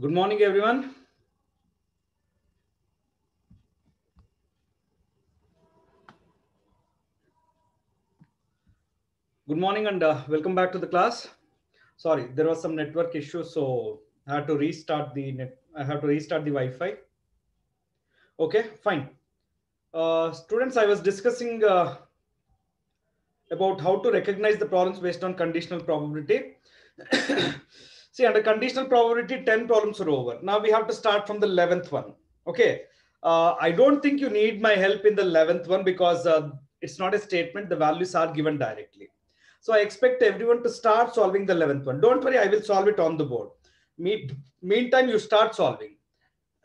Good morning, everyone. Good morning and uh, welcome back to the class. Sorry, there was some network issue, so I had to restart the net. I have to restart the Wi-Fi. Okay, fine. Uh, students, I was discussing uh, about how to recognize the problems based on conditional probability. See, under conditional probability, 10 problems are over. Now we have to start from the 11th one. Okay. Uh, I don't think you need my help in the 11th one because uh, it's not a statement. The values are given directly. So I expect everyone to start solving the 11th one. Don't worry, I will solve it on the board. Me, meantime, you start solving.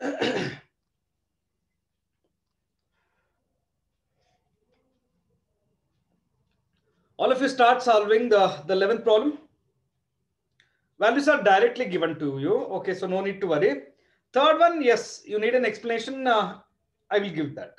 All of you start solving the, the 11th problem. Values are directly given to you. Okay, so no need to worry. Third one, yes, you need an explanation. Uh, I will give that.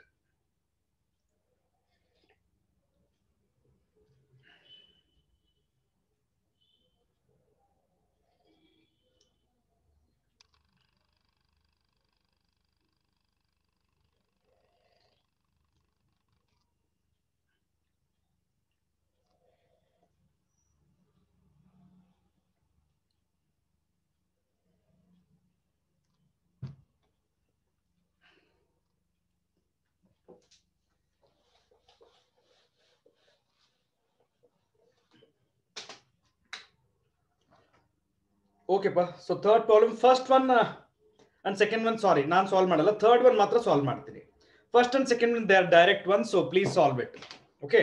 Okay ಪಾ so third problem first one and second one sorry ನಾನು solve ಮಾಡಲ್ಲ third one ಮಾತ್ರ solve ಮಾಡ್ತೀನಿ first and second one they are direct one so please solve it okay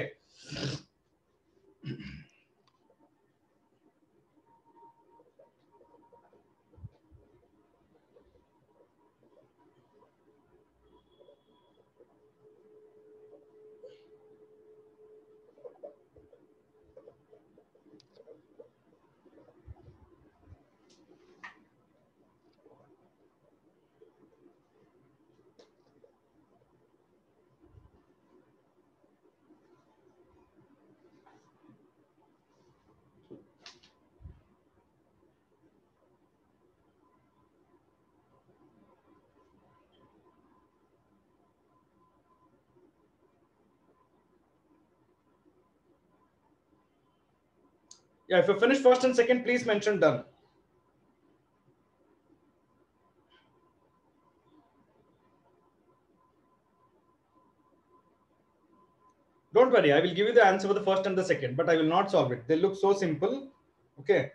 Yeah, if you finish first and second, please mention done. Don't worry, I will give you the answer for the first and the second, but I will not solve it. They look so simple. Okay.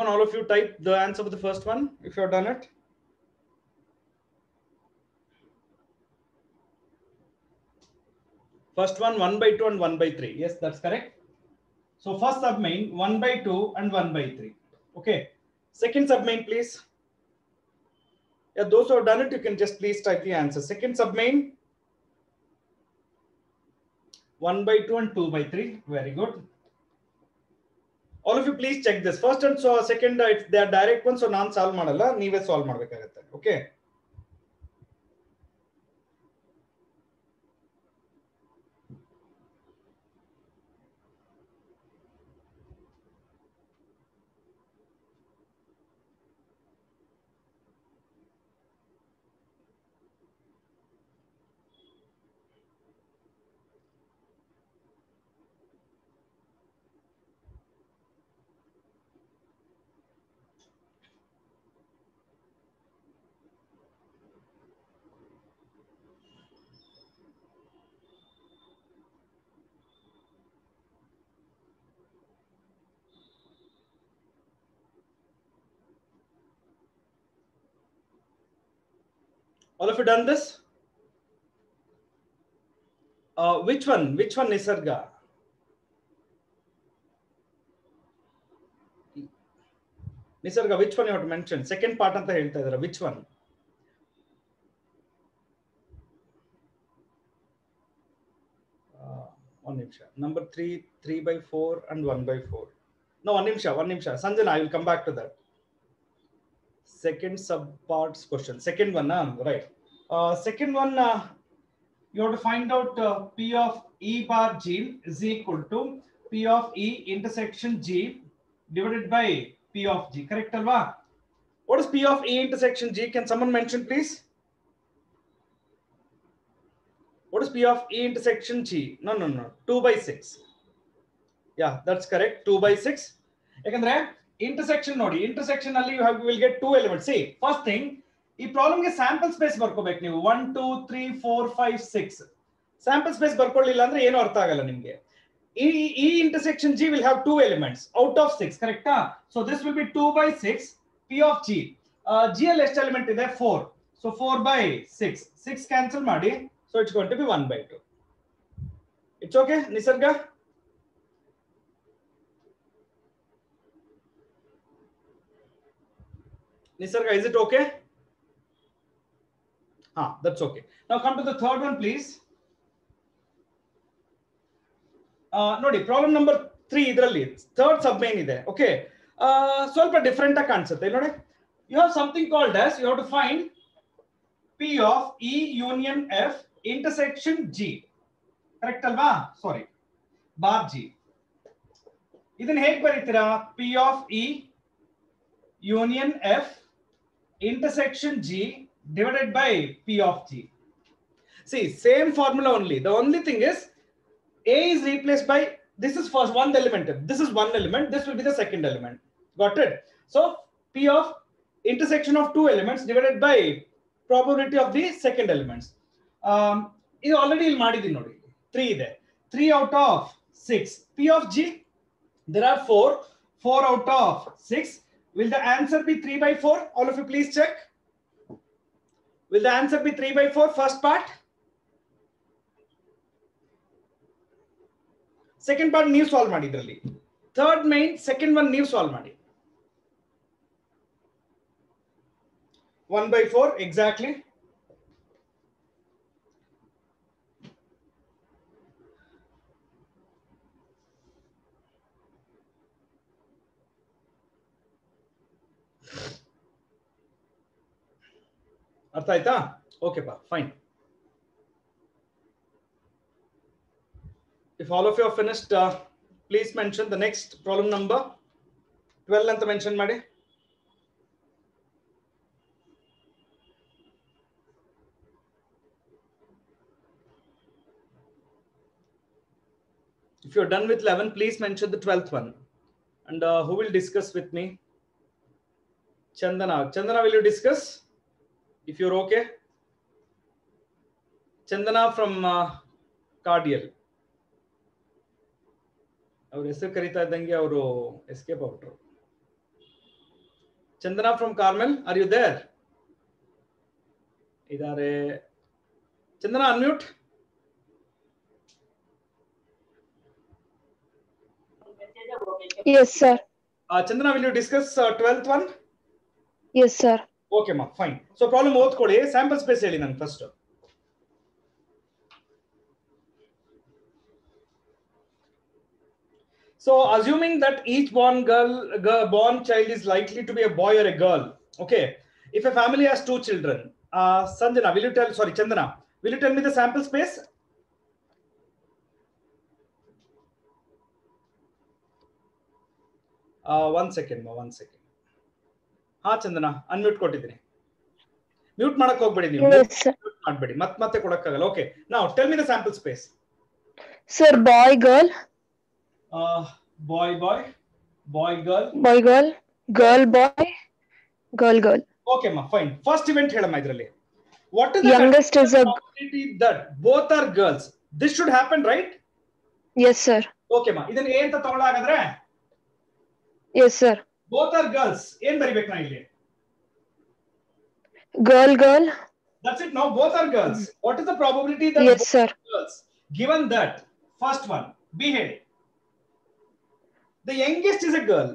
Come on, all of you type the answer for the first one if you have done it. First one, 1 by 2 and 1 by 3. Yes, that's correct. So first submain, 1 by 2 and 1 by 3. Okay. Second submain, please. Yeah, those who have done it, you can just please type the answer. Second submain, 1 by 2 and 2 by 3. Very good. All of you please check this first and so second it's they are direct one so ನಾನು solve ಮಾಡಲ್ಲ ನೀವೇ solve ಮಾಡಬೇಕಾಗತ್ತೆ okay All of you done this? Uh, which one? Which one, Nisarga? ನಿಸರ್ಗ which one you mention second part ಅಂತ ಹೇಳ್ತಾ ಇದಾರೆ which one one ನಿಮಿಷ number three three by four and one by four no one ನಿಮಿಷ one ನಿಮಿಷ Sanjana i will come back to that second sub parts question second one uh, right uh, second one uh, you have to find out uh, p of e bar g is equal to p of e intersection g divided by p of g correct alva what is p of e intersection g can someone mention please what is p of e intersection g no no no 2 by 6 yeah that's correct 2 by 6 ಯಾಕಂದ್ರೆ intersection ನೋಡಿ intersection ಅಲ್ಲಿ you will get two element C first thing ಈ ಪ್ರಾಬ್ಲಮ್ಗೆ sample space ಬರ್ಕೋಬೇಕು ನೀವು. One two three four five six sample space ಬರ್ಕೊಳ್ಳಿಲ್ಲ ಅಂದ್ರೆ ಏನು ಅರ್ಥ ಆಗಲ್ಲ ನಿಮ್ಗೆ. ಈ ಈ intersection G will have two elements out of six ಕರೆಕ್ಟಾ so this will be two by six P of G G ಅಲ್ಲಿ ಎಷ್ಟು ಎಲಿಮೆಂಟ್ ಇದೆ? Four so four by six six cancel ಮಾಡಿ so it's gone to be one by two it's okay Nisarga? Nisarga, is it okay? Ah, that's okay. Now come to the third one, please. ನೋಡಿ problem number three ಇದರಲ್ಲಿ third sub main ಇದೆ okay ಸ್ವಲ್ಪ different ಆಗಿ ಕಾಣಿಸುತ್ತೆ. ನೋಡಿ you have something called as you have to find P of E union F intersection G correct ಅಲ್ವಾ? Sorry bar G ಇದನ್ನ ಹೇಗೆ ಬರೀತೀರಾ? P of E union F intersection G divided by P of G. See, same formula only. The only thing is A is replaced by this is first one element. This is one element. This will be the second element. Got it? So P of intersection of two elements divided by probability of the second elements. Um, ಇದು already ಇಲ್ಲಿ ಮಾಡಿದೀನಿ ನೋಡಿ three ಇದೆ three out of six P of G there are four four out of six Will the answer be 3 by 4? All of you please check. Will the answer be 3 by 4 first part? Second part ನೀವು solve ಮಾಡಿದ್ರಲ್ಲಿ third main second one ನೀವು solve ಮಾಡಿ one by four exactly ಅರ್ಥ ಆಯ್ತಾ ಓಕೆಪಾ fine if all of you finished please mention the next problem number twelve ಅಂತ mention ಮಾಡಿ If you're done with 11, please mention the 12th one. And uh, who will discuss with me? Chandana. Chandana, will you discuss? if you're okay. Chandana from uh, Carmel. ಅವ್ರ ಹೆಸರು ಕರಿತಾ ಇದ್ದಂಗೆ ಅವರು escape ಆಗ್ಬಿಟ್ರು Chandana from Carmel are you there ಇದಾರೆ Chandana unmute yes sir. Uh, chandana will you discuss uh, 12th one? Yes sir. Okay ಮಾ fine so problem ಓದ್ಕೊಳ್ಳಿ sample space ಹೇಳಿ ನಂಗೆ first So assuming that each born girl, girl, born child is likely to be a boy or a girl, okay. If a family has two children, uh, Sanjana, will you tell? Sorry, Chandana, will you tell me the sample space? Uh, one second, ma, one second. ಹಾ Chandana unmute ಕೊಟ್ಟಿದ್ದೀನಿ. Mute ಮಾಡಕ್ ಹೋಗ್ಬೇಡಿ ನೀವು. ಮಾಡ್ಬೇಡಿ. ಮತ್ ಮತ್ತೆ ಕೊಡಕ್ಕಾಗಲ್ಲ. Okay ನಾವು tell me the sample space sir boy girl boy boy boy girl boy girl girl boy girl girl okay ಮಾ ಫೈನ್ ಫಸ್ಟ್ ಇವೆಂಟ್ ಹೇಳಮ್ಮ ಇದರಲ್ಲಿ. What is Youngest is a that both are girls this should happen right yes sir okay ಮಾ ಇದನ್ನ ಏನ್ ಅಂತ ತಗೊಳ್ಳಾಗಾದ್ರೆ yes sir. Both are girls ಏನ್ ಬರಿಬೇಕು ನಾ ಇಲ್ಲಿ Girl, girl. That's it know both are girls what is the probability that Yes, sir. girls given that first one be ಹೇಳಿ the youngest is a girl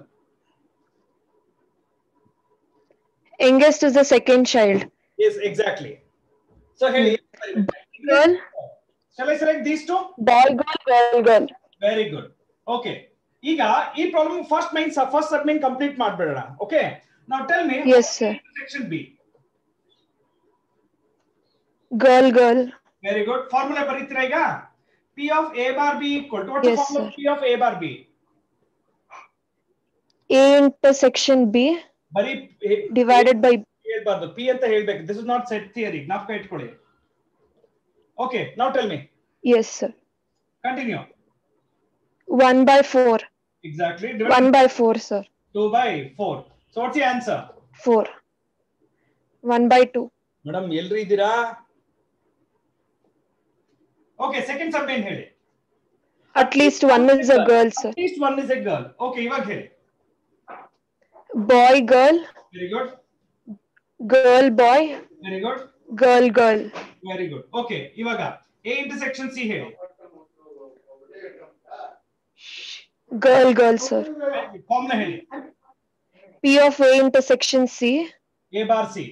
Youngest is the second child. Yes, exactly. So ಹೇಳಿ Girl, Shall I select these two? boy, girl, girl, girl. Very good okay ಈಗ ಈ problem first main first sub main complete ಮಾಡ್ಬೇಡ okay ನಾವು tell me Yes, sir. Section B Girl, girl. Very good formula ಬರೀತೀರಾ ಈಗ P of A bar B equal to what Yes, formula sir. P of A bar B A intersection B ಬರೀ divided by ಹೇಳ್ಬಾರ್ದು P ಅಂತ ಹೇಳ್ಬೇಕು this is not set theory ಜ್ಞಾಪಕ ಇಟ್ಕೊಳ್ಳಿ okay ನಾವ್ tell me yes, sir. Continue One by four. Exactly One by four, sir. Two by four so what's the answer Four. One by two. Madam ಎಲ್ರಿ ಇದ್ದೀರಾ okay second ಸಬ್ ಏನ್ ಹೇಳಿ At least one is a girl, sir. At least one is a girl. Okay, ಇವಾಗ ಹೇಳಿ Boy, girl, very good girl, boy, very good girl, girl. Very good okay ಇವಾಗ A intersection C ಹೇಳಿ Girl, girl, sir. Formula ಹೇಳಿ P of A intersection C. A bar C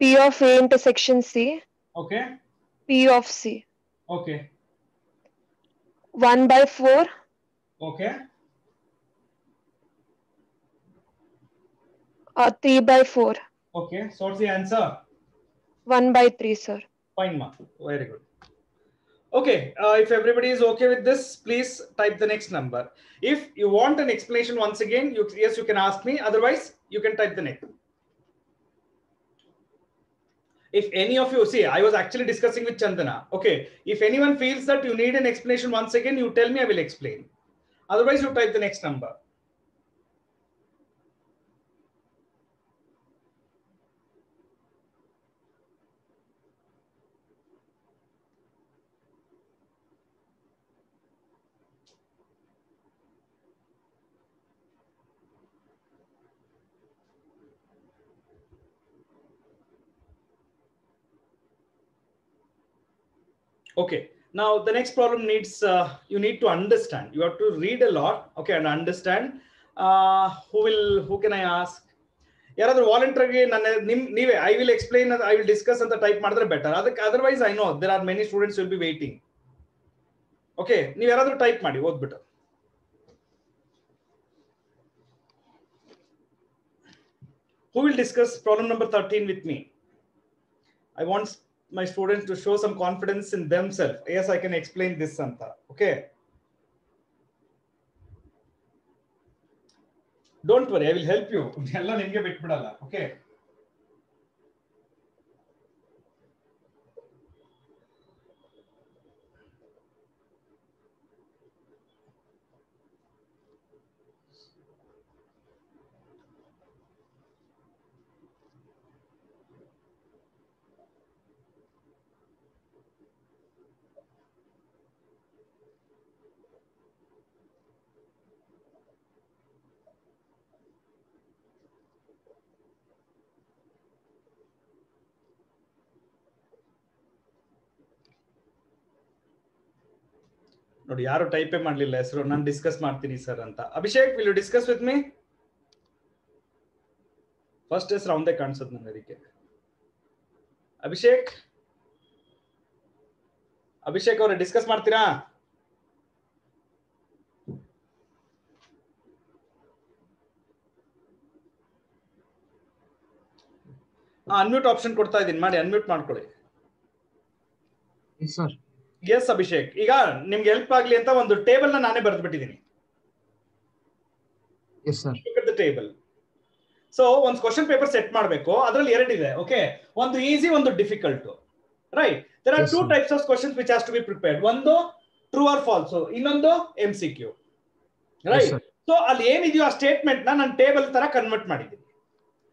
P of A intersection C. Okay P of C. Okay One by four. Okay Or three by four. Okay so what's the answer One by three, sir. Fine ಮಾ very good Okay, uh, if everybody is okay with this, please type the next number. If you want an explanation once again, you, yes, you can ask me. Otherwise, you can type the next. If any of you see, I was actually discussing with Chandana. Okay, if anyone feels that you need an explanation once again, you tell me, I will explain. Otherwise, you type the next number. Okay. Now the next problem needs uh, you need to understand. You have to read a lot. Okay, and understand. Uh, who will? Who can I ask? ಯಾರಾದ್ರೂ ವಾಲಂಟಿಯರ್ಗೆ ನನ್ನ ನಿಮ್ ನೀವೇ I will explain I will discuss ಅಂತ type ಮಾಡಿದ್ರೆ better ಅದಕ್ಕೆ otherwise I know there are many students will be waiting okay ನೀವು ಯಾರಾದ್ರೂ type ಮಾಡಿ ಓದ್ಬಿಟ್ಟು who will discuss problem number 13 with me i want my students to show some confidence in themselves. Yes, I can explain this, Santa. Okay. Don't worry, I will help you. Okay. ನೋಡಿ, ಯಾರು ಟೈಪೇ ಮಾಡ್ಲಿಲ್ಲ ಹೆಸರು, ನಾನು discuss ಮಾಡ್ತೀನಿ sir ಅಂತ. Abhishek will you discuss with me first ಹೆಸರು ಅವಂದೇ ಕಾಣಿಸೋದು ನನಗೆ ಅದಕ್ಕೆ. ಅಭಿಷೇಕ್? ಅಭಿಷೇಕ್ ಅವರೇ ಡಿಸ್ಕಸ್ ಮಾಡ್ತೀರಾ? ಅನ್ಮ್ಯೂಟ್ ಆಪ್ಷನ್ ಕೊಡ್ತಾ ಇದ್ದೀನಿ. ಮಾಡಿ ಅನ್ಮ್ಯೂಟ್ ಮಾಡ್ಕೊಳ್ಳಿ. ಸರ್. ಎಸ್ ಅಭಿಷೇಕ್ ಈಗ ನಿಮ್ಗೆ ಹೆಲ್ಪ್ ಆಗ್ಲಿ ಅಂತ ಒಂದು ಟೇಬಲ್ನ ನಾನೇ ಬರೆದು ಬಿಟ್ಟಿದ್ದೀನಿ ಟೇಬಲ್ ಸೊ ಒಂದು ಕ್ವಶನ್ ಪೇಪರ್ ಸೆಟ್ ಮಾಡಬೇಕು. ಅದರಲ್ಲಿ ಎರಡಿದೆ ಓಕೆ ಒಂದು ಈಸಿ ಒಂದು difficult right there are two. Types of questions which has to be prepared ಒಂದು ಟ್ರೂ ಆರ್ ಫಾಲ್ಸ್ ಇನ್ನೊಂದು M C Q right. So ಅಲ್ಲಿ ಏನಿದೆಯೋ ಆ ಸ್ಟೇಟ್ಮೆಂಟ್ನ ನಾನು ಟೇಬಲ್ ತರ ಕನ್ವರ್ಟ್ ಮಾಡಿದ್ದೀನಿ.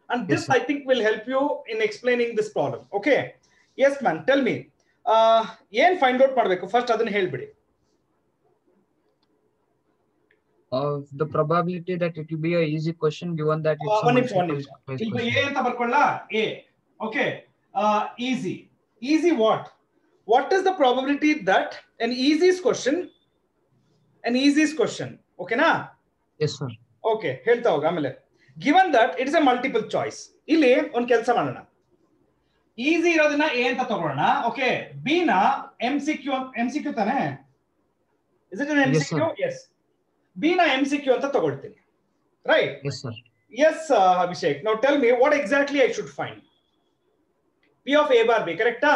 And this. I think will help you in explaining this problem okay yes ma'am tell me ಏನ್ ಫೈಂಡ್ ಔಟ್ ಮಾಡಬೇಕು ಫಸ್ಟ್ ಅದನ್ನ ಹೇಳ್ಬಿಡಿ Uh, the probability that it will be a easy question given that it's Uh, a one ನಿಮಿಷ one multiple ನಿಮಿಷ choice ಇಲ್ಲಿ question. A ಅಂತ ಬರ್ಕೊಳ್ಳ A okay easy easy what what is the probability that N ಈಸಿಸ್ question N ಈಸಿಸ್ question ಓಕೆನಾ Yes, sir. Okay ಹೇಳ್ತಾ ಹೋಗ ಆಮೇಲೆ given that it is A multiple choice ಇಲ್ಲಿ ಒಂದು ಕೆಲಸ ಮಾಡೋಣ ಈಸಿ ಇರೋದನ್ನ ಎ ಅಂತ ತಗೊಳ್ಳೋಣ ಓಕೆ ಬಿ ನ M C Q M C Q ತಾನೆ is it M C Yes, sir. Q yes B ನ ಎಂ ಸಿ ಕ್ಯೂ ಅಂತ ತಗೊಳ್ತೀನಿ right Yes, sir. Yes Abhishek ನಾವು tell me what exactly I should find P of A bar B ಕರೆಕ್ಟಾ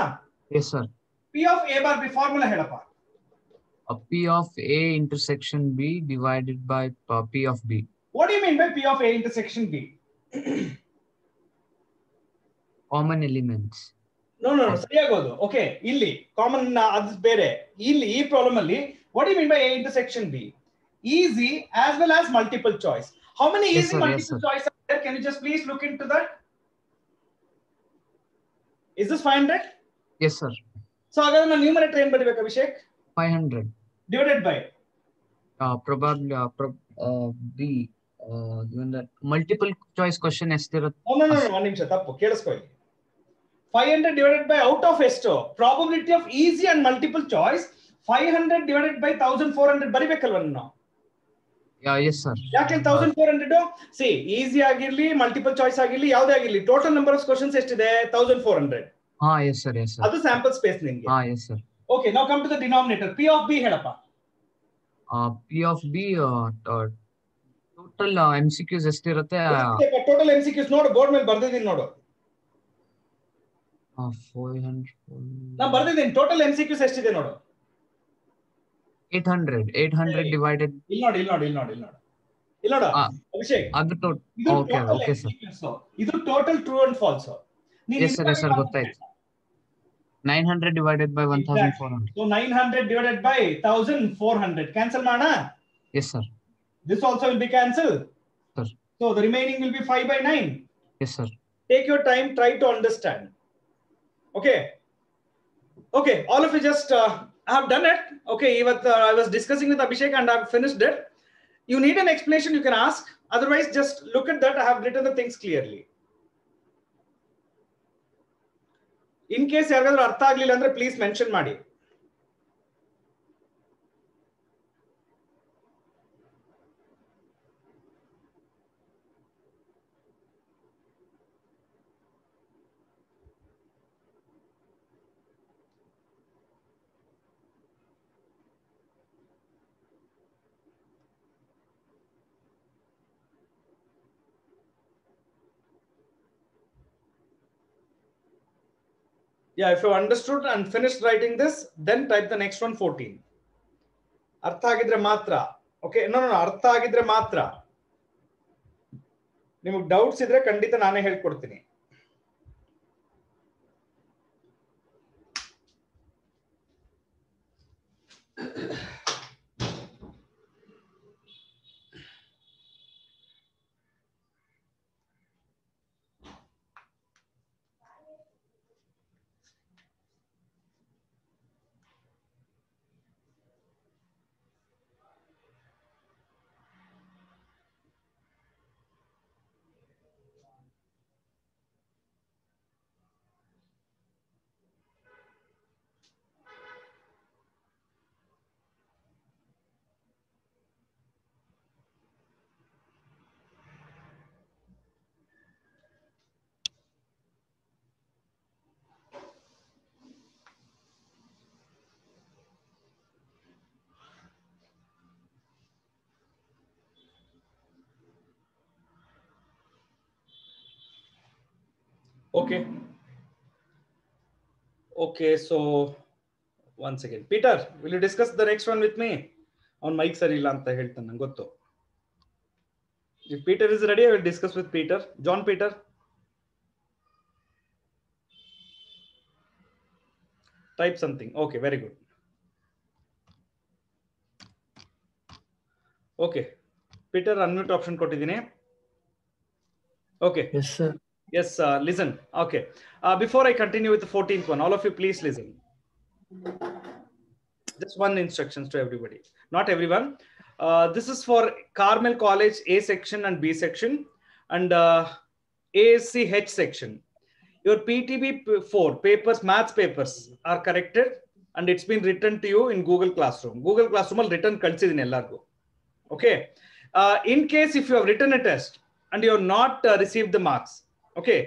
Yes, sir. P of A bar B formula ಹೇಳಪ್ಪ A P of A intersection B divided by uh, P of B. What you mean by P of A intersection B common elements no no ಸರಿಯಾಗೋದು. Okay ಇಲ್ಲಿ common ಅದು ಬೇರೆ. ಇಲ್ಲಿ ಈ problem ಅಲ್ಲಿ what you mean by A intersection B easy as well as multiple choice how many easy multiple choice are can you just please look into that is this 500 yes sir so ಹಾಗಾದ್ರೆ ನಾನು numerator ಏನು ಬರಿಬೇಕು Abhishek? 500 divided by? Uh, probably multiple prob uh, b uh, given that multiple ಎಷ್ಟಿರುತ್ತೆ? No no no, no, 500 divided by out of ಎಷ್ಟು probability of easy and multiple choice 500 divided by 1400 ಬರಿಬೇಕಲ್ವಾ ನಾನು? Yeah yes sir ಯಾಕೆ 1400 C easy ಆಗಿರ್ಲಿ multiple choice ಆಗಿರ್ಲಿ ಯಾವ್ದೇ ಆಗಿರ್ಲಿ total number of questions ಎಷ್ಟಿದೆ? 1400 four hundred sir yes sir ಅದು ಸ್ಯಾಂಪಲ್ ಸ್ಪೇಸ್ ನಿಮಗೆ ಸರ್ ಓಕೆ ನಾವು come to the denominator P of B ಹೇಳಪ್ಪ. P of B total M C Qs ಎಷ್ಟಿರುತ್ತೆ? ಟೋಟಲ್ ಎಂ ಸಿ ಕ್ಯೂಸ್ ನೋಡು board ಮೇಲೆ ಬರ್ದಿದ್ದೀನಿ ನೋಡು. ನಾ ಬರ್ದಿದ್ದೀನಿ ಟೋಟಲ್ ಎಂ ಸಿ ಕ್ಯೂಸ್ ಎಷ್ಟಿದೆ ನೋಡು eight hundred eight hundred divided ಇಲ್ಲಿ ನೋಡಿ ಇಲ್ಲಿ ನೋಡಿ ಇಲ್ಲಿ ನೋಡಿ ಇಲ್ಲಿ ನೋಡಿ ಇಲ್ಲಿ ನೋಡು ಅಭಿಷೇಕ್ ಅದು ಓಕೆ ಓಕೆ ಸರ್ ಇದು total true and false yes sir yes sir ಗೊತ್ತಾಯ್ತು 900 divided by 1400 so 900 divided by 1400 cancel mana yes sir this also will be cancelled sir so the remaining will be 5 by 9 yes sir take your time try to understand okay okay all of you just uh, have done it okay even uh, i was discussing with abhishek and i've finished it you need an explanation you can ask otherwise just look at that i have written the things clearly in case ಯಾರಿಗಾದ್ರೂ ಅರ್ಥ ಆಗ್ಲಿಲ್ಲ ಅಂದ್ರೆ please mention ಮಾಡಿ Yeah, if you understood and finished writing this, then type the next one 14. ಅರ್ಥ ಆಗಿದ್ರೆ ಮಾತ್ರ okay no no ಅರ್ಥ ಆಗಿದ್ರೆ ಮಾತ್ರ ನಿಮಗೆ ಡೌಟ್ಸ್ ಇದ್ರೆ ಖಂಡಿತ ನಾನೇ ಹೇಳ್ಕೊಡ್ತೀನಿ Okay. Okay, so one second. Peter, will you discuss the next one with me? ಅವ್ನ್ ಮೈಕ್ ಸರಿ ಇಲ್ಲ ಅಂತ ಹೇಳ್ತಾನೆ ನಂಗೆ ಗೊತ್ತು if Peter is ready I will discuss with Peter John Peter type something okay very good okay Peter unmute option ಕೊಟ್ಟಿದ್ದೀನಿ okay Yes, sir. Yes, uh, listen. Okay. Uh, before I continue with the 14th one, all of you please listen. Just one instructions to everybody. Not everyone. Uh, this is for Carmel College A section and B section and uh, section. Your PTB 4 papers, maths papers are corrected and it's been written to you in Google Classroom. Google Classroom will written in largo Okay. Uh, in case if you have written a test and you have not uh, received the marks, okay,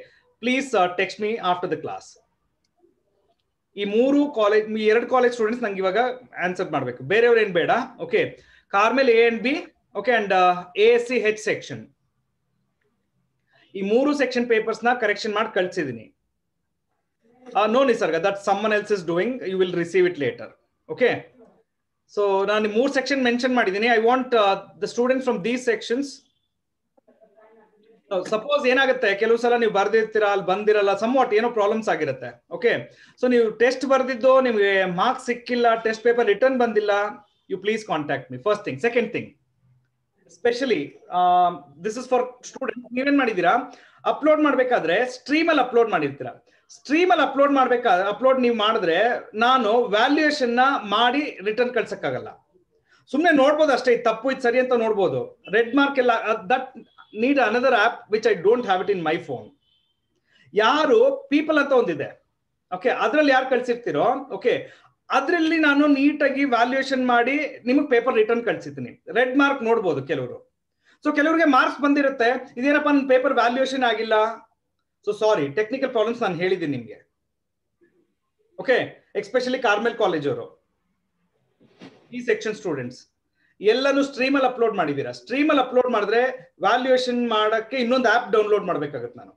please text me after the class. ಈ ಮೂರು college ಎರಡು college students ನಂಗೆ ಇವಾಗ answer ಮಾಡಬೇಕು. ಬೇರೆಯವ್ರು ಏನ್ ಬೇಡ? Okay Carmel A and B okay and A S C H section ಈ ಮೂರು ಸೆಕ್ಷನ್ ಪೇಪರ್ಸ್ನ ಕರೆಕ್ಷನ್ ಮಾಡಿ ಕಳ್ಸಿದೀನಿ. No Nisarga that someone else is doing you will receive it later okay so ನಾನು ಮೂರು ಸೆಕ್ಷನ್ ಮೆನ್ಷನ್ ಮಾಡಿದ್ದೀನಿ I want the student from these sections suppose ಏನಾಗುತ್ತೆ? ಕೆಲವು ಸಲ ನೀವು ಬರ್ದಿರ್ತೀರಾ, ಅಲ್ಲಿ ಬಂದಿರಲ್ಲ ಸಮ್ ವಾಟ್ ಏನೋ ಪ್ರಾಬ್ಲಮ್ಸ್ ಆಗಿರುತ್ತೆ. ಓಕೆ ಸೊ ನೀವು ಟೆಸ್ಟ್ ಬರ್ದಿದ್ದು, ನಿಮಗೆ ಮಾರ್ಕ್ಸ್ ಸಿಕ್ಕಿಲ್ಲ ಟೆಸ್ಟ್ ಪೇಪರ್ ರಿಟರ್ನ್ ಬಂದಿಲ್ಲ you please contact me first thing second thing specially this is for student ನೀವೇನ್ ಮಾಡಿದೀರಾ ಅಪ್ಲೋಡ್ ಮಾಡ್ಬೇಕಾದ್ರೆ ಸ್ಟ್ರೀಮ್ ಅಲ್ಲಿ ಅಪ್ಲೋಡ್ ಮಾಡಿರ್ತೀರಾ. ಸ್ಟ್ರೀಮ್ ಅಲ್ಲಿ ಅಪ್ಲೋಡ್ ಮಾಡ್ಬೇಕಾದ್ರೆ ಅಪ್ಲೋಡ್ ನೀವು ಮಾಡಿದ್ರೆ ನಾನು ವ್ಯಾಲ್ಯೂಯೇಷನ್ನ ಮಾಡಿ ರಿಟರ್ನ್ ಕಳ್ಸಕ್ಕಾಗಲ್ಲ. ಸುಮ್ಮನೆ ನೋಡ್ಬೋದು ಅಷ್ಟೇ ತಪ್ಪು, ಇದು ಸರಿ ಅಂತ ನೋಡ್ಬೋದು. ರೆಡ್ ಮಾರ್ಕ್ ಎಲ್ಲ that need another app which I don't have it in my phone ಯಾರು ಪೀಪಲ್ ಅಂತ ಒಂದಿದೆ. ಓಕೆ ಅದ್ರಲ್ಲಿ ಯಾರು ಕಳ್ಸಿರ್ತೀರೋ ಓಕೆ ಅದರಲ್ಲಿ ನಾನು ನೀಟಾಗಿ ವ್ಯಾಲ್ಯೂಯೇಷನ್ ಮಾಡಿ ನಿಮಗೆ ಪೇಪರ್ ರಿಟರ್ನ್ ಕಳ್ಸಿದ್ದೀನಿ. ರೆಡ್ ಮಾರ್ಕ್ ನೋಡ್ಬೋದು ಕೆಲವರು. ಸೊ ಕೆಲವರಿಗೆ ಮಾರ್ಕ್ಸ್ ಬಂದಿರುತ್ತೆ. ಇದೇನಪ್ಪ, ನನ್ನ ಪೇಪರ್ ವ್ಯಾಲ್ಯೂಯೇಷನ್ ಆಗಿಲ್ಲ? ಸೊ ಸಾರಿ ಟೆಕ್ನಿಕಲ್ ಪ್ರಾಬ್ಲಮ್ಸ್ ನಾನು ಹೇಳಿದ್ದೀನಿ ನಿಮಗೆ. ಓಕೆ ಎಸ್ಪೆಷಲಿ ಕಾರ್ಮೆಲ್ ಕಾಲೇಜ್ ಅವರು. ಈ ಸೆಕ್ಷನ್ ಸ್ಟೂಡೆಂಟ್ಸ್ ಎಲ್ಲಾನು ಸ್ಟ್ರೀಮ್ ಅಲ್ಲಿ ಅಪ್ಲೋಡ್ ಮಾಡಿದೀರಾ? ಸ್ಟ್ರೀಮ್ ಅಲ್ಲಿ ಅಪ್ಲೋಡ್ ಮಾಡಿದ್ರೆ ವ್ಯಾಲ್ಯೂಯೇಷನ್ ಮಾಡಕ್ಕೆ ಇನ್ನೊಂದು ಆಪ್ ಡೌನ್ಲೋಡ್ ಮಾಡ್ಬೇಕಾಗತ್ತೆ ನಾನು.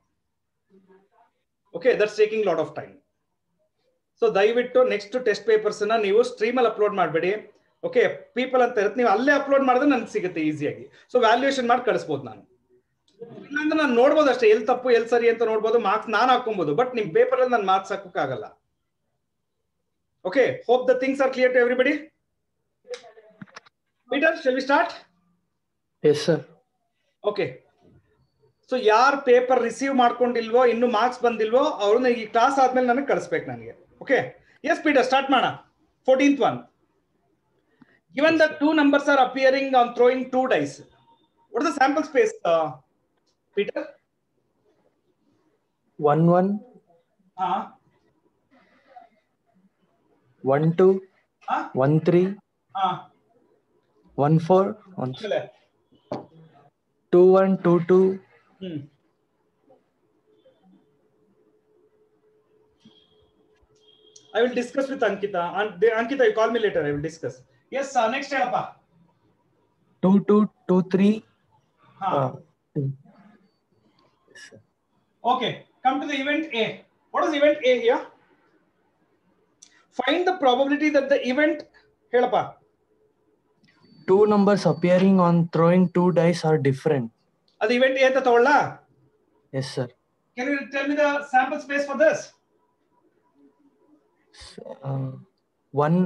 Okay that's taking lot of time so ದಯವಿಟ್ಟು ನೆಕ್ಸ್ಟ್ ಟೆಸ್ಟ್ ಪೇಪರ್ಸ್ನ ನೀವು ಸ್ಟ್ರೀಮ್ ಅಲ್ಲಿ ಅಪ್ಲೋಡ್ ಮಾಡಬೇಡಿ. ಓಕೆ ಪೀಪಲ್ ಅಂತ ಇರುತ್ತೆ, ನೀವು ಅಲ್ಲೇ ಅಪ್ಲೋಡ್ ಮಾಡಿದ್ರೆ ನನ್ಗೆ ಸಿಗುತ್ತೆ ಈಸಿಯಾಗಿ ಸೊ ವ್ಯಾಲ್ಯೂಯೇಷನ್ ಮಾಡಿ ಕಳಿಸ್ಬೋದು ನಾನು. ಇಲ್ಲಾಂದ್ರೆ ನಾನು ನೋಡ್ಬೋದು ಅಷ್ಟೇ ಎಲ್ಲಿ ತಪ್ಪು ಎಲ್ಲಿ ಸರಿ ಅಂತ ನೋಡ್ಬೋದು ಮಾರ್ಕ್ಸ್ ನಾನು ಹಾಕೊಬಹುದು ಬಟ್ ನಿಮ್ ಪೇಪರ್ ಅಲ್ಲಿ ನಾನು marks ಹಾಕೋಕ್ಕಾಗಲ್ಲ. Okay hope the things are clear to everybody Peter shall we start yes sir okay so ಯಾರು ಪೇಪರ್ ರಿಸೀವ್ ಮಾಡ್ಕೊಂಡಿಲ್ವೋ ಇನ್ನು ಮಾರ್ಕ್ಸ್ ಬಂದಿಲ್ವೋ ಅವ್ರನ್ನ ಈ ಕ್ಲಾಸ್ ಆದ್ಮೇಲೆ ನನಗೆ ಕಳಿಸ್ಬೇಕು ನನಗೆ ಓಕೆ ಎಸ್ ಪೀಟರ್ ಸ್ಟಾರ್ಟ್ ಮಾಡೋಣ fourteenth one given the two numbers are appearing on throwing two dice what is the sample space uh, peter one one uh, one two uh, one three uh, one four one two one two two hmm. I will discuss with Ankita. Ankita, you call me later. I will discuss. Yes, sir. Next, Appa. Two two two three. Huh. Uh, okay. Come to the event A. What is event A here? Find the probability that the event. Helapa two numbers appearing on throwing two dies are different ಅದು event A ಅಂತ ತಗೊಳ್ಳ? Yes sir Can you tell me the sample space for this? One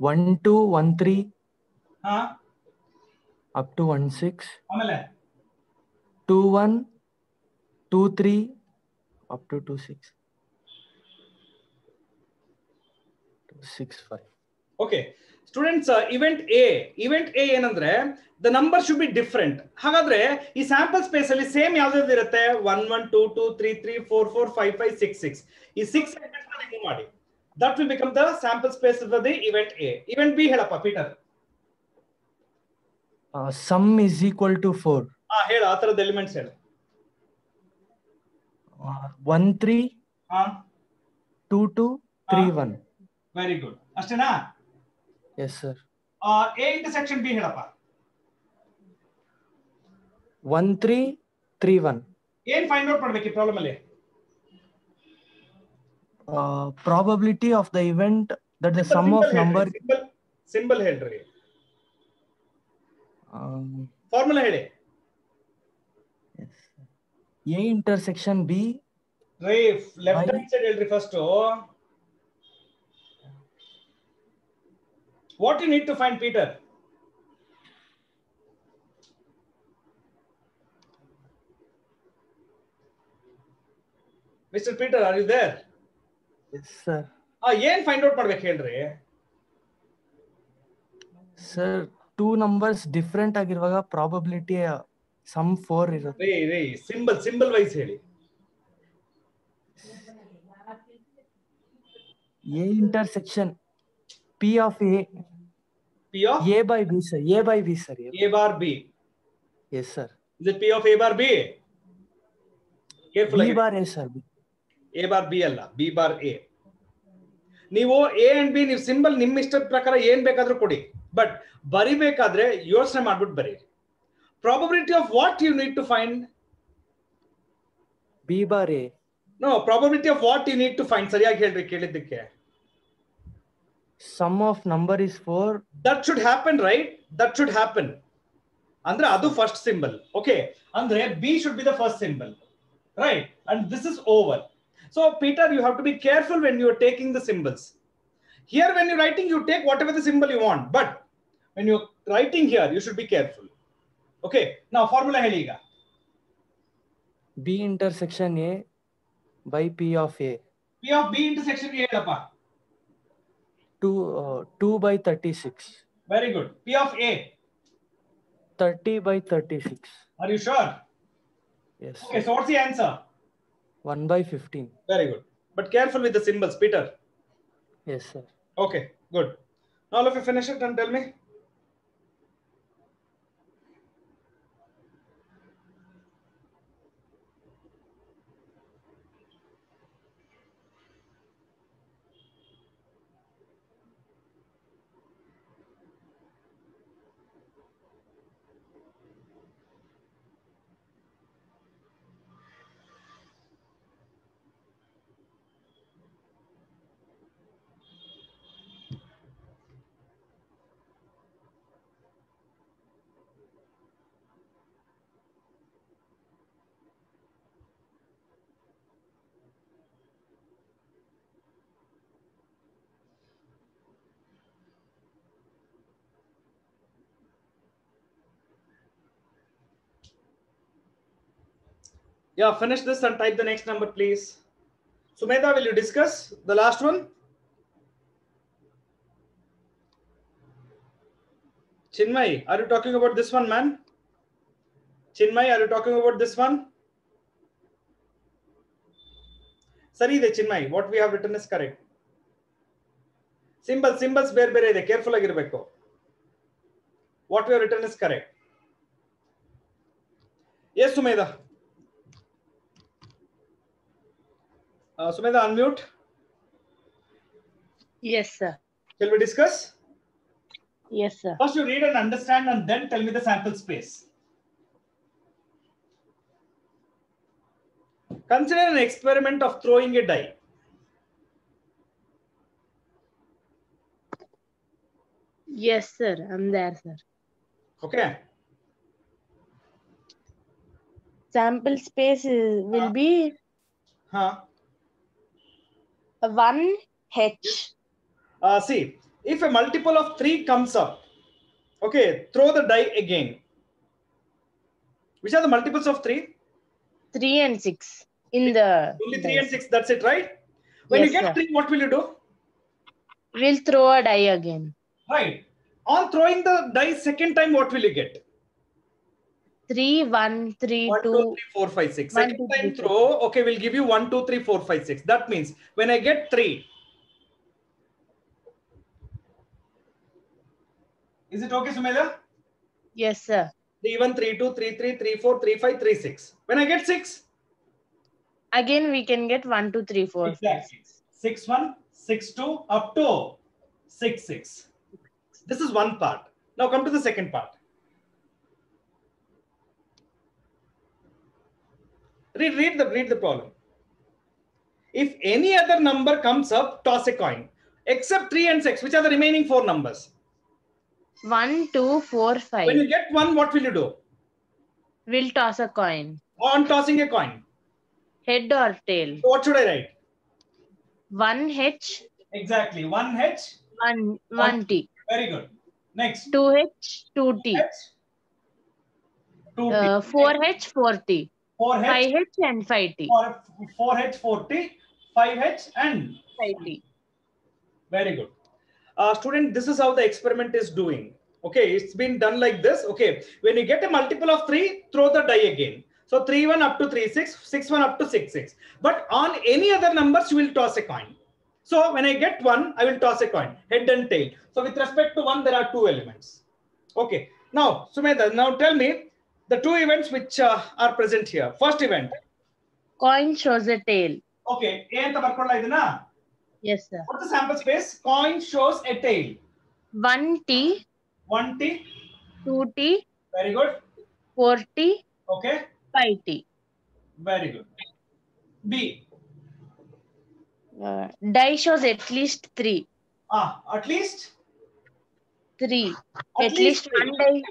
one to one three ಹಾ. Up to one six ಆಮೇಲೆ two one two three up to two six six five okay Students event A event A ಏನಂದ್ರೆ the number should be different ಹಾಗಾದ್ರೆ ಈ sample space ಅಲ್ಲಿ same ಯಾವ್ದಾದ್ರು ಇರುತ್ತೆ? One one two two three three four four five five six six ಈ six remove ಮಾಡಿ. That will become the sample space of the event A event B ಹೇಳಪ್ಪ Peter sum is equal to four ಹಾ ಹೇಳು ಆ ತರದ elements ಹೇಳು. One three two two three. One very good ಅಷ್ಟೇನಾ? Yes sir A intersection B ಹೇಳಪ್ಪ one three three one ಏನ್ find out ಮಾಡ್ಬೇಕು ಈ ಪ್ರಾಬ್ಲಮ್ ಅಲ್ಲಿ probability of the event that the sum of number symbol symbol ಹೇಳ್ರಿ formula ಹೇಳಿ A intersection B ರೇ left Why? Hand side ಹೇಳ್ರಿ first what you need to find Peter Mister Peter are you there yes sir ಏನ್ find out ಮಾಡ್ಬೇಕು ಹೇಳ್ರಿ sir two numbers different ಆಗಿರುವಾಗ probability sum four ಇರುತ್ತೆ ರೇ ರೇ ಸಿಂಬಲ್ ಸಿಂಬಲ್ ವೈಸ್ ಹೇಳಿ A intersection P of A P of A by B sir A by B sir A bar B yes sir Is it P of A bar B? Careful B again. bar A sir. A bar B ಅಲ್ಲ B bar A ನೀವು A and B ನೀವು symbol ನಿಮ್ಮ ಇಷ್ಟದ ಪ್ರಕಾರ ಏನ್ ಬೇಕಾದ್ರೂ ಕೊಡಿ but ಬರಿಬೇಕಾದ್ರೆ ಯೋಚನೆ ಮಾಡ್ಬಿಟ್ಟು ಬರೀ probability of what you need to find B bar A. No probability of what you need to find ಸರಿಯಾಗಿ ಹೇಳ್ರಿ ಕೇಳಿದ್ದಕ್ಕೆ sum of number is 4 that should happen right? That should happen. Andra, adu first symbol okay? Andre b should be the first symbol right? And this is over. So peter you have to be careful when you are taking the symbols. Here when you're writing you take whatever the symbol you want but when you're writing here you should be careful okay? Now formula heliga b intersection a by p of a. P of b intersection a helappa 2, uh, 2 by 36. Very good. P of A. 30 by 36. Are you sure? Yes. Okay, so what's the answer? 1 by 15. Very good. But careful with the symbols, Peter. Yes, sir. Okay, good. Now, if you finish it, and tell me. Yeah, finish this and type the next number, please. Sumedha, will you discuss the last one? Chinmay, are you talking about this one, man? Chinmay, are you talking about this one? ಸರಿ ಇದೆ Chinmay what we have return is correct symbol symbols ಬೇರೆ ಬೇರೆ ಇದೆ careful ಆಗಿರ್ಬೇಕು what we have return is correct yes Sumedha Uh, Sumedha, unmute. Yes, sir. Shall we discuss? Yes, sir. First, you read and understand, and then tell me the sample space. Consider an experiment of throwing a die. Yes, sir. I'm there, sir. Okay. Sample space is, will Uh. be Huh. One H. Uh, see, if a multiple of three comes up, okay, throw the die again. Which are the multiples of three? Three and six in the. Only three and six. That's it, right? When you get sir. three, what will you do? We'll throw a die again. Right. On throwing the die second time, what will you get? Three, one, three, One, two. two, three, four, five, six. One, Second two, time three, throw, okay, we'll give you one, two, three, four, five, six. That means when I get three, is it okay, Sumela? Yes, sir. Three, one, three, two, three, three, three, four, three, five, three, six. When I get six, Again, we can get one, two, three, four, five, Exactly. six. six, one, six, two, up to six, six. This is one part. Now come to the second part. Read, read the read the problem. If any other number comes up, toss a coin. Except three and six, which are the remaining four numbers. One, two, four, five. When you get one, what will you do? We'll toss a coin. On tossing a coin. Head or tail. So what should I write? One H, Exactly. One H. one, one T. Very good. Next. Two H, two T. H. Two T. Uh, four H, four T. Four H. Five H and five T. for 4H 40, 5H and Five T. very good. Uh, student, this is how the experiment is doing. Okay, it's been done like this. Okay, when you get a multiple of 3, throw the die again. So 3 1 up to 3 6, 6 1 up to 6 6. But on any other numbers, you will toss a coin. So when I get 1, I will toss a coin, head and tail. So with respect to 1, there are two elements. Okay, now Sumedha, now tell me the two events which uh, are present here. First event. Coin shows a tail. Okay. Yes, sir. What's the sample space? Coin shows a tail. 1T. 1T. 2T. Very good. 4T. Okay. 5T. Very good. B. Uh, die shows at least three. Ah, at least? Three. At, at least, least one die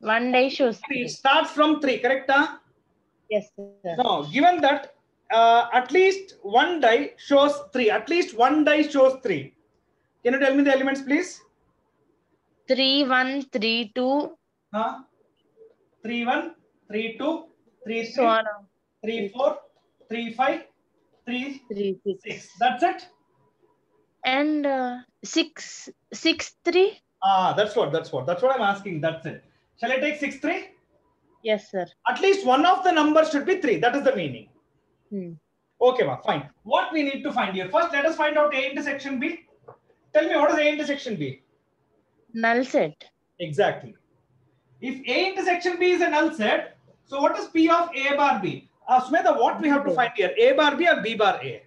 one die shows Three. It starts from three, correct? Huh? Yes, sir. No, given that uh, at least one die shows three. At least one die shows three. Can you tell me the elements, please? Three, one, three, two, Huh? Three one, three two, three so three, on. three four, three five, three Three, six. six. That's it. And uh, six, six, three. Ah, that's what. That's what. That's what I'm asking. That's it. Shall I take six three? Yes, sir. At least one of the numbers should be three. That is the meaning. Hmm. Okay, ma, fine. What we need to find here? First, let us find out A intersection B. Tell me what is A intersection B? Null set. Exactly. If A intersection B is a null set, so what is P of A bar B? Uh, Sumedha, what we have to find here? A bar B or B bar A?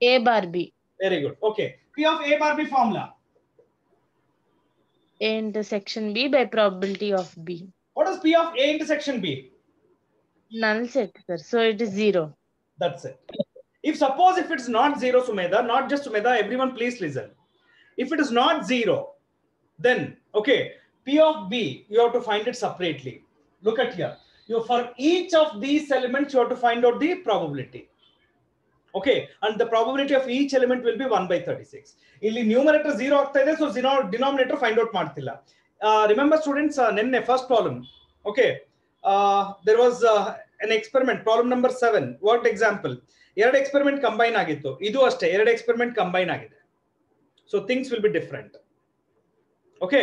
A bar B. Very good. Okay. P of A bar B formula. A intersection B by probability of B. What is P of A intersection B? Null set, sir. So it is zero. That's it. If suppose if it's not zero, Sumedha, not just Sumedha, everyone please listen. If it is not zero, then okay, P of B, you have to find it separately. Look at here. You for each of these elements, you have to find out the probability. Okay, the the probability each element will will be 1 by 36. ಇಲ್ಲಿ numerator zero ಆಗ್ತಾ ಇದೆ so denominator find out ಮಾಡ್ತಿಲ್ಲ. Remember students ನಿನ್ನೆ first problem okay there was an experiment problem number seven what example ಎರಡು experiment combine ಆಗಿತ್ತು. ಇದು ಅಷ್ಟೇ ಎರಡು ಎಕ್ಸ್ಪೆರಿಮೆಂಟ್ ಕಂಬೈನ್ ಆಗಿದೆ. So things will be different okay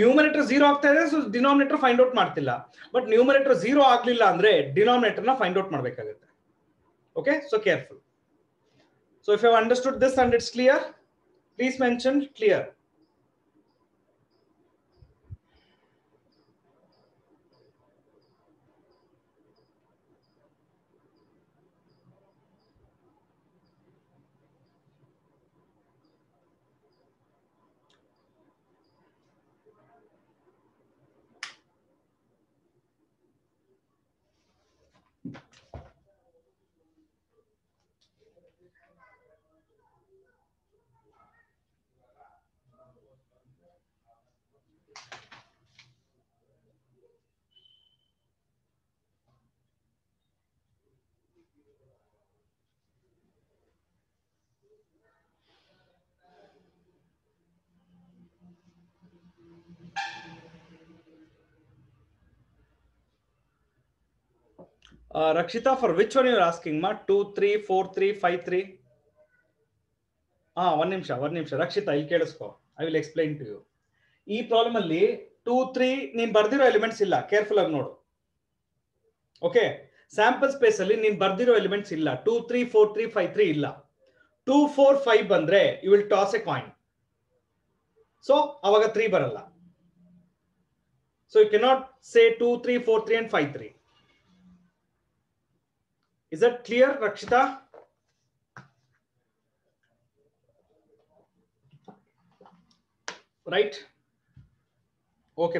numerator zero ಆಗ್ತಾ ಇದೆ ಸೊ ಡಿನಾಮಿನೇಟರ್ ಫೈಂಡ್ ಔಟ್ ಮಾಡ್ತಿಲ್ಲ. ಬಟ್ ನ್ಯೂಮರೇಟರ್ ಝೀರೋ ಆಗ್ಲಿಲ್ಲ ಅಂದ್ರೆ ಡಿನಾಮಿನೇಟರ್ನ ಫೈಂಡ್ ಔಟ್ ಮಾಡಬೇಕಾಗುತ್ತೆ. Okay so careful So if you have understood this and it's clear, please mention clear. Uh, Rakshita, for which one you are asking, ma? Two, three, four, three, five, three. ಹಾ ಒಂದ್ ನಿಮಿಷ ಒಂದ್ ನಿಮಿಷ ರಕ್ಷಿತಾ ಇಲ್ಲಿ ಕೇಳಿಸ್ಕೊ I will explain to you ಈ problem ಅಲ್ಲಿ two three ನೀನ್ ಬರ್ದಿರೋ ಎಲಿಮೆಂಟ್ಸ್ ಇಲ್ಲ ಕೇರ್ಫುಲ್ ಆಗಿ ನೋಡು ಓಕೆ ಸ್ಯಾಂಪಲ್ ಸ್ಪೇಸ್ ಅಲ್ಲಿ ನೀನ್ ಬರ್ದಿರೋ ಎಲಿಮೆಂಟ್ಸ್ ಇಲ್ಲ two three four three five three ಇಲ್ಲ ಟೂ ಫೋರ್ ಫೈವ್ ಬಂದ್ರೆ you will toss a coin so ಅವಾಗ ತ್ರೀ ಬರಲ್ಲ so you cannot say two three four three and five three Is that clear, Rakshita? Right? Okay,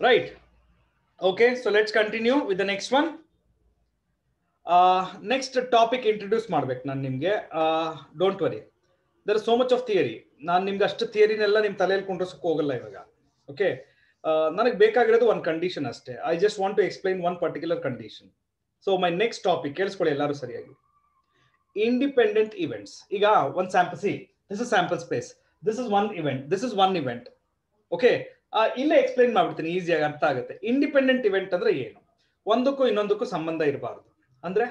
Right. Okay, so let's continue with the next one. Uh, next topic introduce ಮಾಡ್ಬೇಕು ನಾನು ನಿಮಗೆ. Don't worry there so much of theory ನಾನು ನಿಮ್ಗೆ ಅಷ್ಟು ಥಿಯರಿನೆಲ್ಲ ನಿಮ್ಮ ತಲೆಯಲ್ಲಿ ಕುಂಡ್ರಸಕ್ಕೆ ಹೋಗಲ್ಲ ಇವಾಗ. ಓಕೆ ನನಗೆ ಬೇಕಾಗಿರೋದು ಒಂದು ಕಂಡೀಷನ್ ಅಷ್ಟೇ. I just want to explain one particular condition so my next topic ಕೇಳಿಸ್ಕೊಳ್ಳಿ ಎಲ್ಲರೂ ಸರಿಯಾಗಿ. ಇಂಡಿಪೆಂಡೆಂಟ್ ಇವೆಂಟ್ಸ್ ಈಗ ಒಂದು sample see this is sample space this is one event this is one event okay ಇಲ್ಲೇ ಎಕ್ಸ್ಪ್ಲೈನ್ ಮಾಡ್ಬಿಡ್ತೀನಿ ಈಸಿಯಾಗಿ ಅರ್ಥ ಆಗುತ್ತೆ. ಇಂಡಿಪೆಂಡೆಂಟ್ ಇವೆಂಟ್ ಅಂದ್ರೆ ಏನು? ಒಂದಕ್ಕೂ ಇನ್ನೊಂದಕ್ಕೂ ಸಂಬಂಧ ಇರಬಾರ್ದು. ಅಂದ್ರೆ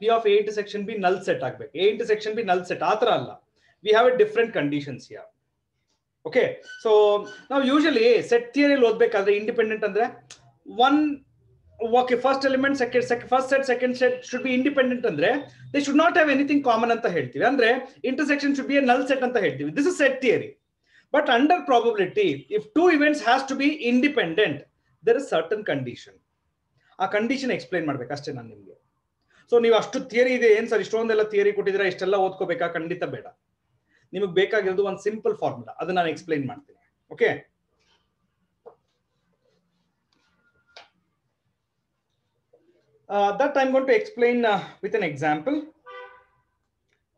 P of A intersection B null set ಆಗ್ಬೇಕು. A intersection B null set ಆತರ ಅಲ್ಲ. We have a different conditions ಯಾವ್ ಓಕೆ ಸೊ ನಾವು ಯೂಶಲಿ ಸೆಟ್ ಥಿಯರಿಲಿ ಓದ್ಬೇಕಾದ್ರೆ ಇಂಡಿಪೆಂಡೆಂಟ್ ಅಂದ್ರೆ one okay first element second first set second set should be independent ಅಂದ್ರೆ they should not have anything common ಅಂತ ಹೇಳ್ತೀವಿ. ಅಂದ್ರೆ intersection should be a null set ಅಂತ ಹೇಳ್ತೀವಿ. This is set theory but under probability, if two events has to be independent, there is certain condition. ಆ condition explain ಮಾಡ್ಬೇಕು ಅಷ್ಟೇ ನಾನು ನಿಮಗೆ. ಸೊ ನೀವು ಅಷ್ಟು ಥಿಯರಿ ಇದೆ, ಏನು ಸರ್ ಇಷ್ಟೊಂದೆಲ್ಲ ಥಿಯರಿ ಕೊಟ್ಟಿದ್ರೆ ಇಷ್ಟೆಲ್ಲ ಓದ್ಕೋಬೇಕಾ? ಖಂಡಿತ ಬೇಡ. ನಿಮಗೆ ಬೇಕಾಗಿರೋದು ಒಂದು ಸಿಂಪಲ್ ಫಾರ್ಮುಲಾ ಅದನ್ನ ನಾನು ಎಕ್ಸ್ಪ್ಲೈನ್ ಮಾಡ್ತೀನಿ. Okay that I'm going to explain with an example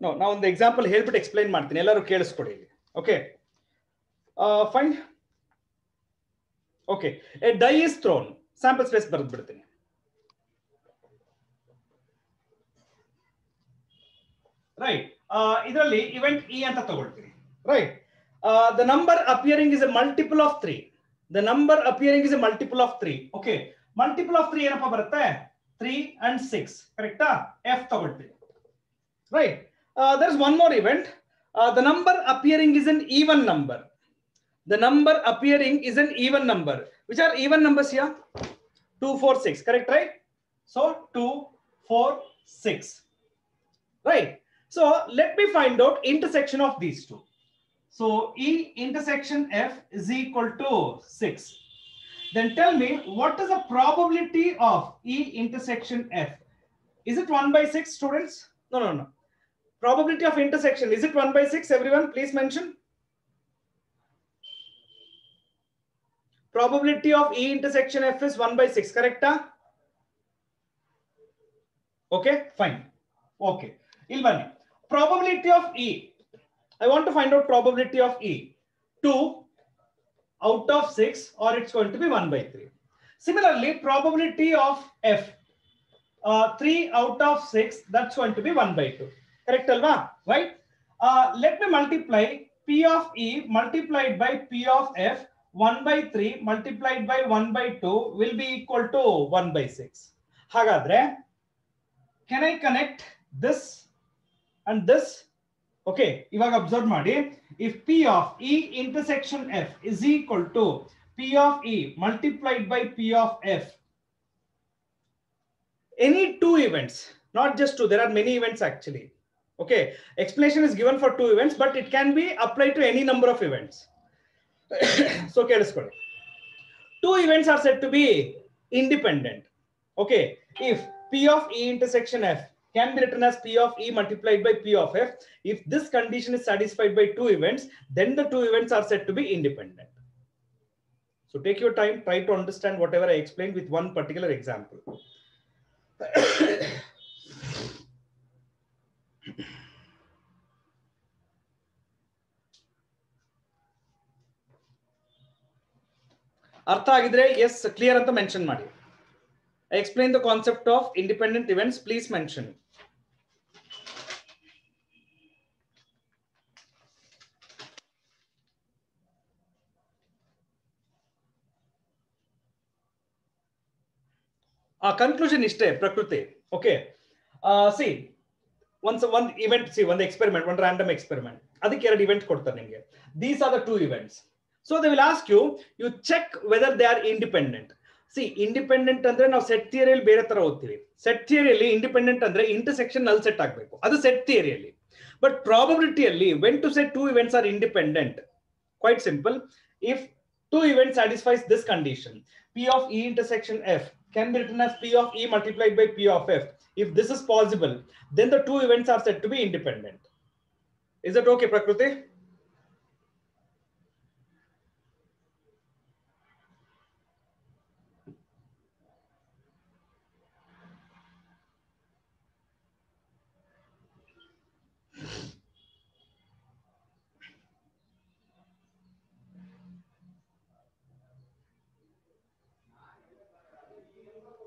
no ನಾ ಒಂದು ಎಕ್ಸಾಂಪಲ್ ಹೇಳ್ಬಿಟ್ಟು ಎಕ್ಸ್ಪ್ಲೈನ್ ಮಾಡ್ತೀನಿ. ಎಲ್ಲರೂ ಕೇಳಿಸ್ಕೊಡಿ ಇಲ್ಲಿ. Okay fine okay A dye is throne sample space ಬರೆದು ಬಿಡ್ತೀನಿ ರೈಟ್ ಇದರಲ್ಲಿ ಇವೆಂಟ್ ಇ ಅಂತ ತಗೊಳ್ತೀನಿ right the number appearing is A multiple of three the number appearing is A multiple of three okay multiple of three ಏನಪ್ಪ ಬರುತ್ತೆ three and six ಕರೆಕ್ಟಾ F ತಗೊಳ್ತೀನಿ right there is one more event the number appearing is N even number the number appearing is an even number. Which are even numbers here? 2, 4, 6. Correct, right? So 2, 4, 6. Right. So let me find out intersection of these two. So E intersection F is equal to 6. Then tell me what is the probability of E intersection F? Is it 1 by 6 students? No, no, no. Probability of intersection. Is it 1 by 6? Everyone please mention. Probability of E intersection F is 1 by 6, correct? Okay, fine. Okay. Ilbani. Probability of E. I want to find out probability of E. 2 out of 6 or it's going to be 1 by 3. Similarly, probability of F. Uh, 3 out of 6, that's going to be 1 by 2. Correct, Alva? Right? Uh, let me multiply P of E multiplied by P of F 1 by 3 multiplied by 1 by 2 will be equal to 1 by 6. Hagadre, can I connect this and this? Okay, ivaga observe maadi. If P of E intersection F is equal to P of E multiplied by P of F, any two events, not just two, there are many events actually. Okay, explanation is given for two events, but it can be applied to any number of events. so ಕೇಳಿಸ್ಕೊಳ್ಳಿ two events are said to be independent okay if p of e intersection f can be written as p of e multiplied by p of f if this condition is satisfied by two events then the two events are said to be independent so take your time try to understand whatever i explained with one particular example ಅರ್ಥ ಆಗಿದ್ರೆ S clear ಅಂತ mention ಮಾಡಿ I explain the concept of independent events please mention ಆ conclusion ಇಷ್ಟೇ ಪ್ರಕೃತಿ okay C ಒಂದ್ ಒಂದ್ event C ಒಂದು ಎಕ್ಸ್ಪೆರಿಮೆಂಟ್ ಒಂದು ರ್ಯಾಂಡಮ್ ಎಕ್ಸ್ಪೆರಿಮೆಂಟ್ ಅದಕ್ಕೆ ಎರಡು ಇವೆಂಟ್ ಕೊಡ್ತಾರೆ ನಿಮಗೆ these are the two events so they will ask you you check whether they are independent C independent ಅಂದ್ರೆ ನಾವು ಸೆಟ್ ಥಿಯರಿಯಲ್ಲಿ ಬೇರೆ ತರ ಓದ್ತೀವಿ ಸೆಟ್ ಥಿಯರಿಯಲ್ಲಿ ಇಂಡಿಪೆಂಡೆಂಟ್ ಅಂದ್ರೆ ಇಂಟರ್ಸೆಕ್ಷನ್ ನಲ್ಲಿ ಸೆಟ್ ಆಗಬೇಕು ಅದು set ಥಿಯರಿಯಲ್ಲಿ but ಪ್ರಾಬಬಿಲಿಟಿಯಲ್ಲಿ when to set two events are independent quite simple if two event satisfies this condition P of E intersection F can be written as P of E multiplied by P of F. If this is possible, then the two events are said to be independent. Is that okay, Prakruti?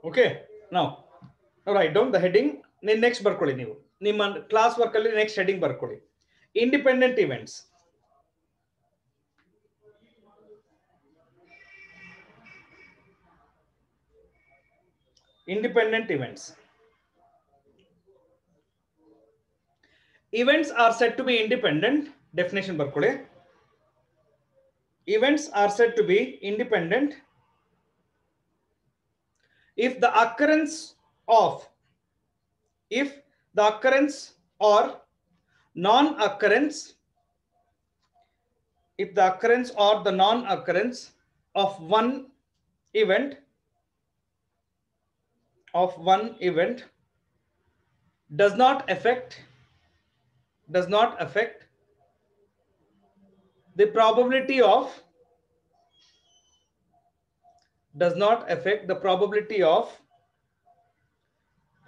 Okay ನಾವು write down the heading next ಬರ್ಕೊಳ್ಳಿ ನೀವು ನಿಮ್ಮ class work ಅಲ್ಲಿ next heading ಬರ್ಕೊಳ್ಳಿ independent events independent events events are said to be independent definition ಬರ್ಕೊಳ್ಳಿ events are said to be independent if the occurrence of if the occurrence or non-occurrence if the occurrence or the non-occurrence of one event of one event does not affect does not affect the probability of does not affect the probability of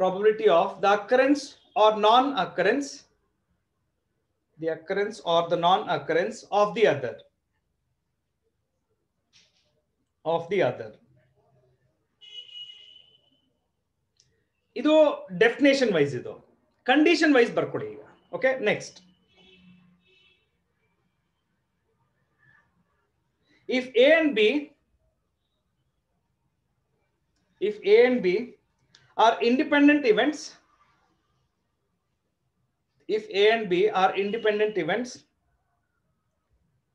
probability of the occurrence or non-occurrence the occurrence or the non-occurrence of the other of the other ಇದು definition wise ಇದು condition wise ಬರ್ಕೊಡಿ ಈಗ okay next if a and b if a and b are independent events if a and b are independent events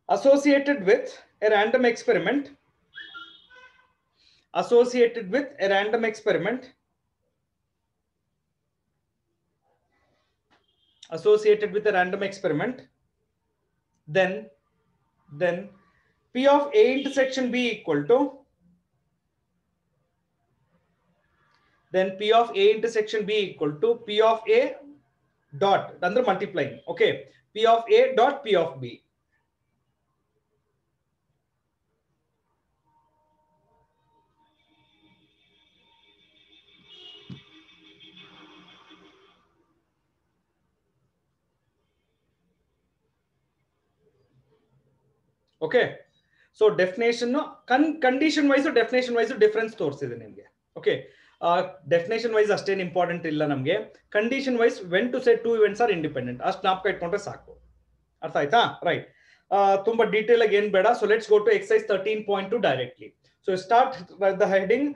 associated with a random experiment associated with a random experiment associated with a random experiment then then P of A intersection B equal to then P of A intersection B equal to P of A dot under multiplying. Okay. P of A dot P of B. Okay. So definition ಕನ್ condition wise definition wise difference ತೋರಿಸಿದೆ ನಿಮಗೆ okay definition wise ಅಷ್ಟೇನು important ಇಲ್ಲ ನಮಗೆ condition wise when to say two events are independent ಅಷ್ಟು ನಾಪ್ಕ ಇಟ್ಕೊಂಡ್ರೆ ಸಾಕು ಅರ್ಥ ಆಯ್ತಾ ರೈಟ್ ತುಂಬಾ ಡೀಟೇಲ್ ಆಗಿ ಏನ್ ಬೇಡ so let's go to exercise thirteen point two directly so start the heading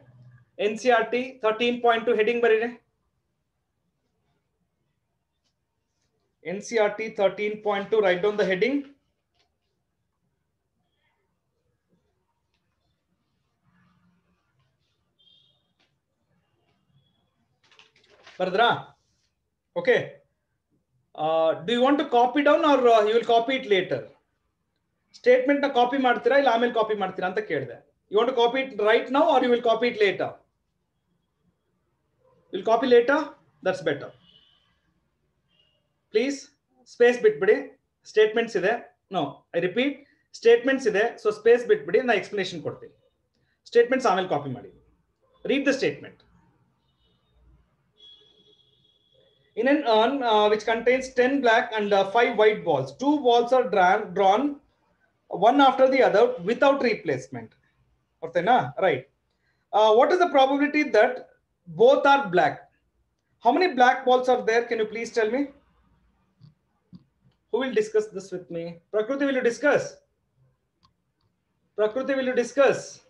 N C R T thirteen point two heading ಬರೀರಿ N C R T thirteen point two write down the heading ಬರ್ದ್ರಾ okay do you want to copy down or you will copy it later statement ನ copy ಮಾಡ್ತೀರಾ ಇಲ್ಲ ಆಮೇಲೆ copy ಮಾಡ್ತೀರಾ ಅಂತ ಕೇಳಿದೆ you want copy it right now or you will copy it later will copy later that's better please space ಬಿಟ್ಬಿಡಿ statements ಇದೆ no I repeat statements ಇದೆ ಸೊ ಸ್ಪೇಸ್ ಬಿಟ್ಬಿಡಿ ನಾ ಎಕ್ಸ್ಪ್ಲನೇಷನ್ ಕೊಡ್ತೀನಿ ಸ್ಟೇಟ್ಮೆಂಟ್ಸ್ ಆಮೇಲೆ ಕಾಪಿ ಮಾಡಿ read the statement in an urn uh, which contains 10 black and uh, 5 white balls. Two balls are drawn, drawn one after the other without replacement. Right. Uh, what is the probability that both are black? How many black balls are there? Can you please tell me? Who will discuss this with me? Prakruti, will you discuss? Prakruti, will you discuss?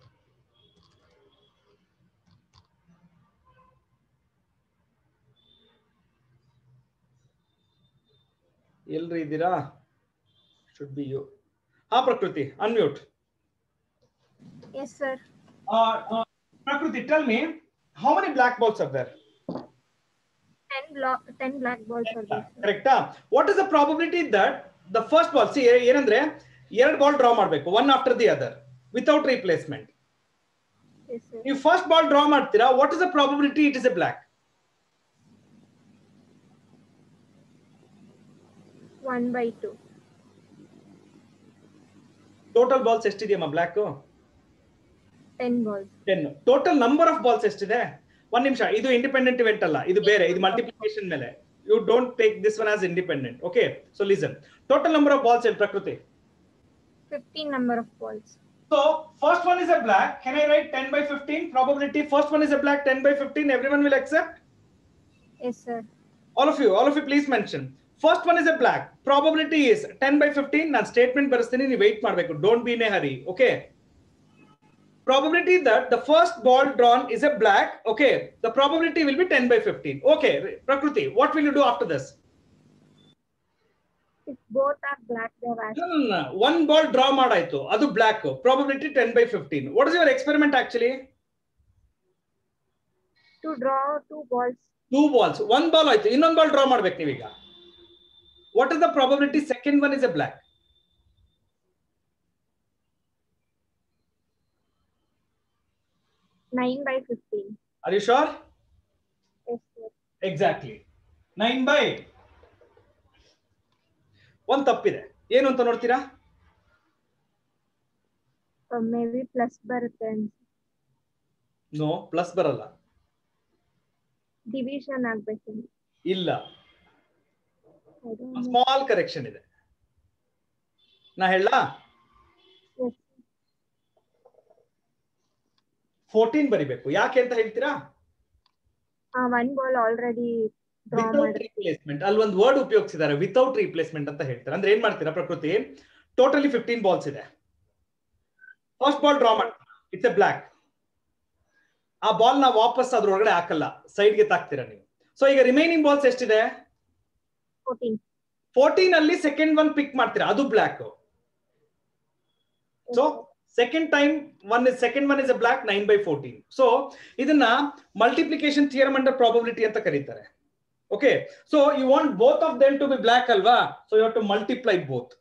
ಎಲ್ರಿ ಇದ್ದೀರಾ? Should be you ಹಾ Prakriti unmute yes sir Prakriti tell me how many black balls are there 10 block, 10 black balls are there. sir. ಕರೆಕ್ಟಾ what is the probability that the first ball C ಏನಂದ್ರೆ ಎರಡು ball draw ಮಾಡಬೇಕು one after the other without replacement ನೀವು first ball draw ಮಾಡ್ತೀರಾ what is the probability it is a black One by two. Total balls ಎಷ್ಟಿದೆಯಮ್ಮ black Ten balls. Ten total number of balls ಎಷ್ಟಿದೆ ಒಂದ್ ನಿಮಿಷ ಇದು independent event ಅಲ್ಲ ಇದು ಬೇರೆ ಇದು ಮಲ್ಟಿಪ್ಲಿಕೇಶನ್ ಮೇಲೆ you don't take this one as independent okay so listen total number of balls ಹೇಳಿ Prakriti Fifteen number of balls. So first one is a black. Can I write 10 by 15? Probability first one is a black 10 by 15. Everyone will accept. Yes, sir. All of you, all of you, please mention. First one is a black. Probability is 10 by 15. ನಾನು statement ಬರೆಸ್ತೀನಿ ನೀವು wait ಮಾಡಬೇಕು. Don't be in a hurry. Okay. Probability that the first ball drawn is a black. Okay. The probability will be 10 by 15. Okay. Prakriti, what will you do after this? If both are black, they've asked. One ball draw ಮಾಡಾಯ್ತು ಅದು block probability ten by fifteen what is your experiment actually To draw two balls, two balls one ball ಆಯ್ತು ಇನ್ನೊಂದು ball draw ಮಾಡ್ಬೇಕು ನೀವೀಗ what is the probability second one is a black nine by 15 are you sure yes, sir. exactly nine by one tappi de yenu anta nortira maybe plus barutte no plus baralla division agbeku illa small correction ಇದೆ. ನಾ ಹೇಳ Yes. Fourteen ಬರಿಬೇಕು. ಯಾಕೆ ಅಂತ ಹೇಳ್ತೀರಾ? Without replacement ಅಲ್ಲಿ ಒಂದು word ಉಪಯೋಗಿಸಿದ್ದಾರೆ. Without replacement ಅಂತ ಹೇಳ್ತಾರೆ? ಅಂದ್ರೆ ಏನ್ ಮಾಡ್ತೀರಾ ಪ್ರಕೃತಿ? ಟೋಟಲಿ ಫಿಫ್ಟೀನ್ ಬಾಲ್ಸ್ ಇದೆ. ಫಸ್ಟ್ ಬಾಲ್ ಡ್ರಾ ಮಾಡ್ತೀರಾ ಇಟ್ಸ್ ಎ ಬ್ಲಾಕ್ ಆ ಬಾಲ್ನ ವಾಪಸ್ ಅದ್ರೊಳಗಡೆ ಹಾಕಲ್ಲ. ಸೈಡ್ಗೆ ತಾಕ್ತೀರಾ ನೀವು? ಸೊ ಈಗ ರಿಮೈನಿಂಗ್ ಬಾಲ್ಸ್ ಎಷ್ಟಿದೆ? ಫೋರ್ಟೀನ್ ಅಲ್ಲಿ ಸೆಕೆಂಡ್ ಒನ್ ಪಿಕ್ ಮಾಡ್ತೀರಾ? ಅದು black so second time one is second one is a black nine by fourteen so ಇದನ್ನ ಮಲ್ಟಿಪ್ಲಿಕೇಶನ್ ಥಿಯರಮ್ ಅಂಡರ್ ಪ್ರಾಬಬಿಲಿಟಿ ಅಂತ ಕರೀತಾರೆ. Okay so you want both of them to be black ಅಲ್ವಾ? So you to multiply both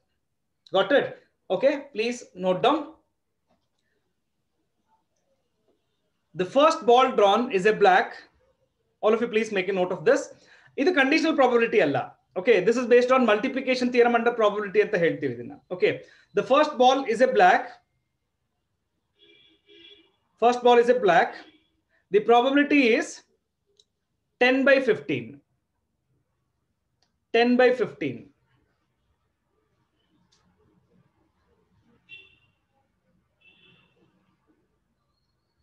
got it okay please note down the first ball drawn is a black all of you please make a note of this ಇದು conditional probability ಅಲ್ಲ. Okay this is based on multiplication theorem under probability ಅಂತ ಹೇಳ್ತೀವಿ ಇದನ್ನ okay the first ball is a block first ball is a black the probability is 10 by 15 10 by 15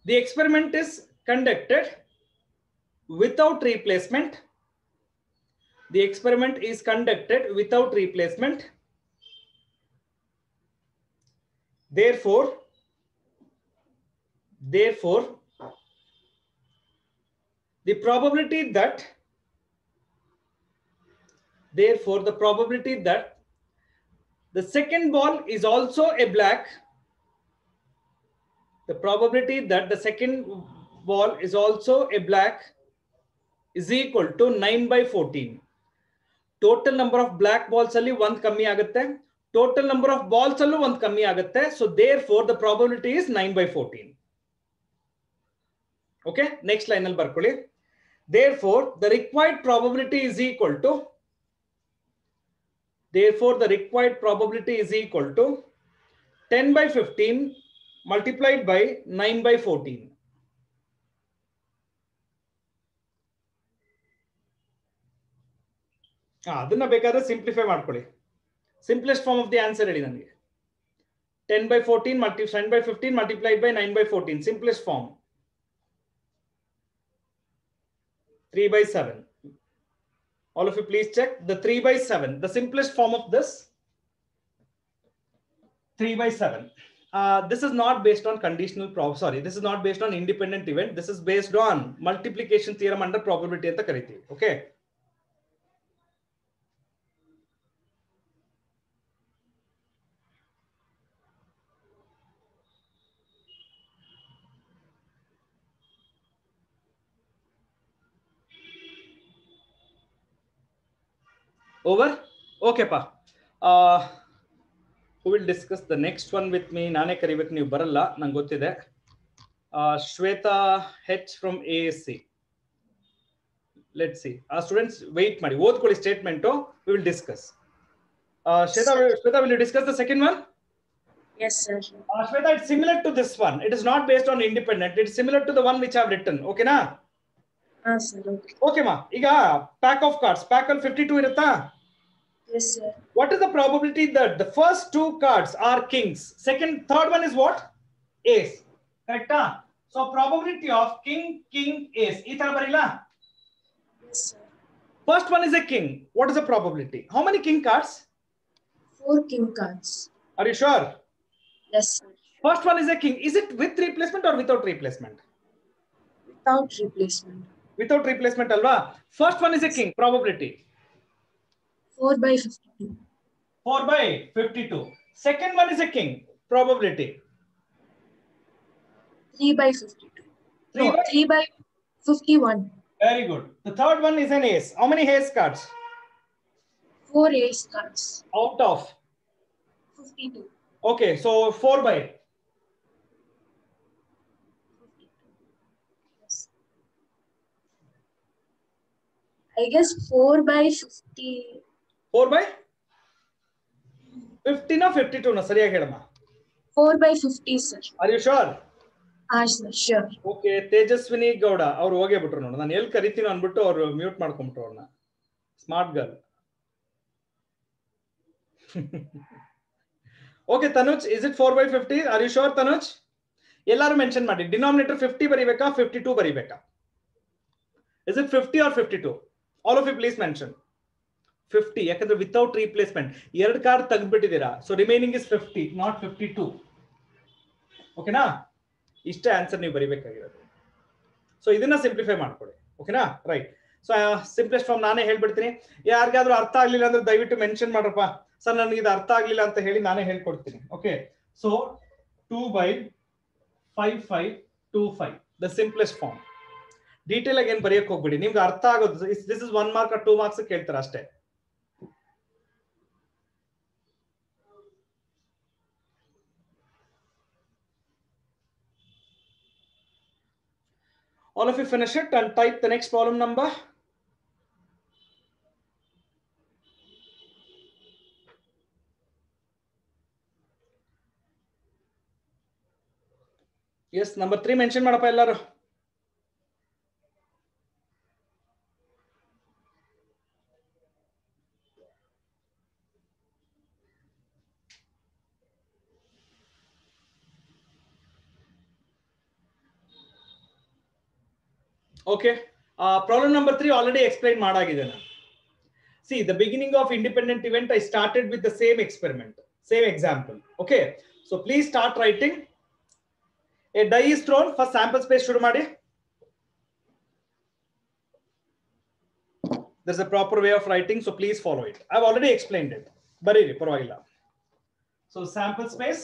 the experiment is conducted without replacement the experiment is conducted without replacement. Therefore Therefore, the probability that therefore the probability that the second ball is also a black the probability that the second ball is also a black is equal to 9 by 14 total number of black balls ಅಲ್ಲಿ ಒಂದ್ ಕಮ್ಮಿ ಆಗುತ್ತೆ total number of balls ಅಲ್ಲೂ ಒಂದ್ ಕಮ್ಮಿ ಆಗುತ್ತೆ so therefore the probability is 9 by 14 okay next line ಅಲ್ಲಿ ಬರ್ಕೊಳ್ಳಿ therefore the required probability is equal to therefore the required probability is equal to 10 by 15 multiplied by 9 by 14 ಅದನ್ನ ಬೇಕಾದ್ರೆ simplify ಮಾಡ್ಕೊಳ್ಳಿ simplest form of the answer ಹೇಳಿ ನನಗೆ ten by fourteen multi ten by fifteen multiplied by nine by fourteen simplest form 3 by 7. All of you please check the 3 by 7. The simplest form of this 3 by 7. Uh, this is not based on conditional prob sorry this is not based on independent event this is based on multiplication theorem under probability ಅಂತ ಕರಿತೀವಿ okay Over okay ಪಾ will discuss the next one with me ನಾನೇ ಕರಿಬೇಕು ನೀವು ಬರಲ್ಲ ನಂಗೆ ಗೊತ್ತಿದೆ. Shweta H from A S C let's see ಆ ಸ್ಟೂಡೆಂಟ್ಸ್ ವೆಯ್ಟ್ ಮಾಡಿ. ಓದ್ಕೊಳ್ಳಿ statement will discuss Shweta Shweta will discuss the second one Shweta it similar to this one it is not based on independent it similar to the one which have return ಓಕೆನಾ okay ಮಾ ಈಗ pack of cards pack ಅಲ್ಲಿ fifty two ಇರುತ್ತಾ? Yes, sir. What is the probability that the first two cards are kings? Second, third one is what? Ace. Correct? Huh? So probability of king, king, ace. Ithara? Yes, sir. First one is a king. What is the probability? How many king cards? Four king cards. Are you sure? Yes, sir. First one is a king. Is it with replacement or without replacement? Without replacement. Without replacement, Alva. First one is a king, probability. Four by fifty-two. 4 by 52. Second one is a king. Probability. 3 by 52. 3 No, by 3 by 51. Very good. The third one is an ace. How many ace cards? 4 ace cards. Out of. 52. Okay, so 4 by. 52. Yes. I guess 4 by 50. 4 by? 50 na 52 na ಸರಿಯಾಗಿ ಹೇಳಮ್ಮ. Four by fifty sir are you sure. Okay Tejaswini Gowda ಅವ್ರು ಹೋಗೇ ಬಿಟ್ರು ನೋಡು. ನಾನು ಎಲ್ಲಿ ಕರಿತೀನಿ ಅನ್ಬಿಟ್ಟು ಅವ್ರು ಮ್ಯೂಟ್ ಮಾಡ್ಕೊಂಬಿಟ್ರು ಅವ್ರನ್ನ smart girl okay Tanuj is it four by fifty are you sure Tanuj ಎಲ್ಲಾರು ಮೆನ್ಷನ್ ಮಾಡಿ. ಡಿನಾಮಿನೇಟರ್ ಫಿಫ್ಟಿ ಬರಿಬೇಕಾ fifty two ಬರಿಬೇಕಾ? Is it fifty or fifty two all of you please mention fifty ಯಾಕಂದ್ರೆ without replacement ಎರಡು card ತೆಗೆದ್ಬಿಟ್ಟಿದ್ದೀರಾ. So remaining is fifty not fifty two ಓಕೆನಾ ಇಷ್ಟೇ answer ನೀವು ಬರಿಬೇಕಾಗಿರೋದು. So ಇದನ್ನ simplify ಮಾಡ್ಕೊಳ್ಳಿ ಓಕೆನಾ ರೈಟ್ ಸೊ ಸಿಂಪ್ಲೆಸ್ಟ್ ಫಾರ್ಮ್ ನಾನೇ ಹೇಳ್ಬಿಡ್ತೀನಿ. ಯಾರಿಗಾದ್ರೂ ಅರ್ಥ ಆಗ್ಲಿಲ್ಲ ಅಂದ್ರೆ ದಯವಿಟ್ಟು ಮೆನ್ಷನ್ ಮಾಡ್ರಪ್ಪ. ಸರ್ ನನಗೆ ಇದು ಅರ್ಥ ಆಗ್ಲಿಲ್ಲ ಅಂತ ಹೇಳಿ ನಾನೇ ಹೇಳ್ಕೊಡ್ತೀನಿ. Okay so two by five five two five the simplest form detail ಆಗಿ ಏನ್ ಬರೆಯಕ್ ಹೋಗ್ಬಿಡಿ. ನಿಮ್ಗೆ ಅರ್ಥ ಆಗೋದು. This is one mark two marks ಕೇಳ್ತಾರೆ ಅಷ್ಟೇ. All of you finish it and type the next problem number yes number 3 mention ಮಾಡಪ್ಪ ಎಲ್ಲರೂ Okay. Uh, problem number three already explained ಮಾಡಾಗಿದೆ ನಾನು. See, the beginning of independent event, I started with the same experiment, same example. Okay. So please start writing. A die is thrown. First sample space ಶುರು ಮಾಡಿ. There's a proper way of writing, so please follow it. I've already explained it. ಬರೀರಿ ಪರವಾಗಿಲ್ಲ. So sample space.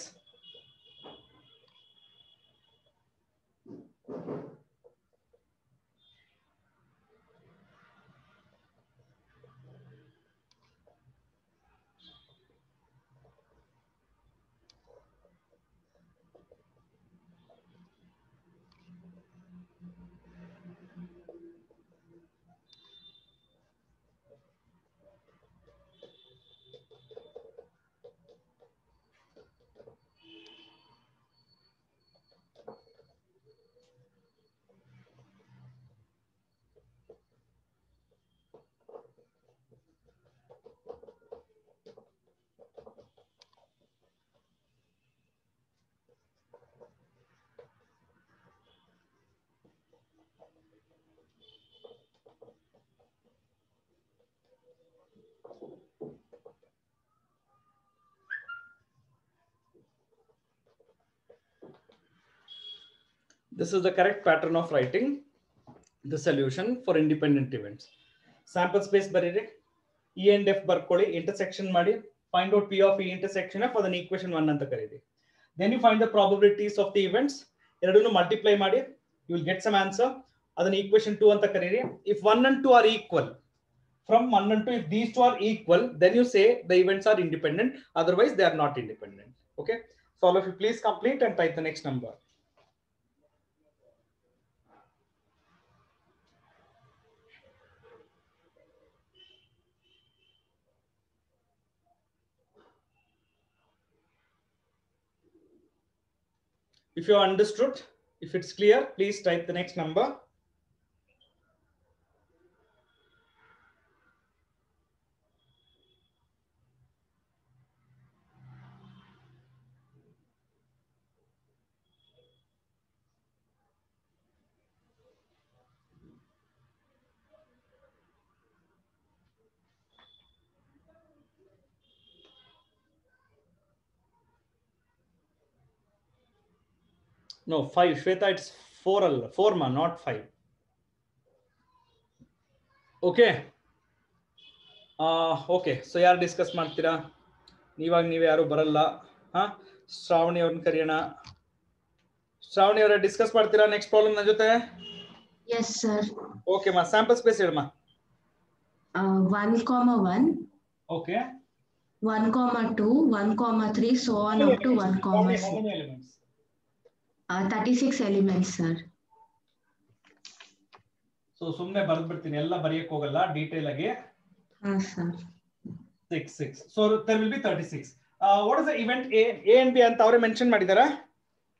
This is the correct pattern of writing the solution for independent events. Sample space ಬರೀರಿ E and F ಬರ್ಕೊಳ್ಳಿ intersection ಮಾಡಿ find out P of E intersection F ಅದನ್ನ equation 1 ಅಂತ ಕರೀರಿ. Then you find the probabilities of the events. ಎರಡನ್ನು multiply ಮಾಡಿ you will get some answer. ಅದನ್ನ equation 2 ಅಂತ ಕರೀರಿ. If 1 and 2 are equal, from 1 and 2, if these two are equal, then you say the events are independent. Otherwise, they are not independent. Okay. So all of you please complete and type the next number. If you understood, if it's clear, please type the next number. No, five. Shweta, it's four, four ma, not five. Okay. Uh, okay. So ಯಾರು discuss ಮಾಡ್ತೀರಾ ಇವಾಗ ನೀವು ಯಾರು ಬರಲ್ಲ ಹಾ ಶ್ರಾವಣಿ ಅವ್ರನ್ನ ಕರೆಯೋಣ ಶ್ರಾವಣಿ ಅವರ ಡಿಸ್ಕಸ್ ಮಾಡ್ತೀರಾ ನೆಕ್ಸ್ಟ್ ಪ್ರಾಬ್ಲಮ್ na ಜೊತೆ Yes, sir. ಓಕೆ ಮಾ ಸ್ಯಾಂಪಲ್ ಸ್ಪೇಸ್ ಹೇಳಮ್ಮ Uh, one comma one, okay one comma two, one comma three, so on up to one comma six. Elements 36 six ಎಲ್ಲಿ ಮಿನ್ ಸರ್ ಸೊ ಸುಮ್ಮನೆ ಬರೆದು ಬಿಡ್ತೀನಿ ಎಲ್ಲ ಬರೆಯಕ್ಕೆ ಹೋಗೋಲ್ಲ. ಡೀಟೇಲ್ ಆಗಿ. Six six so there will be thirty six what is the event N P ಅಂತ ಅವ್ರೆ ಮೆನ್ಷನ್ ಮಾಡಿದಾರೆ?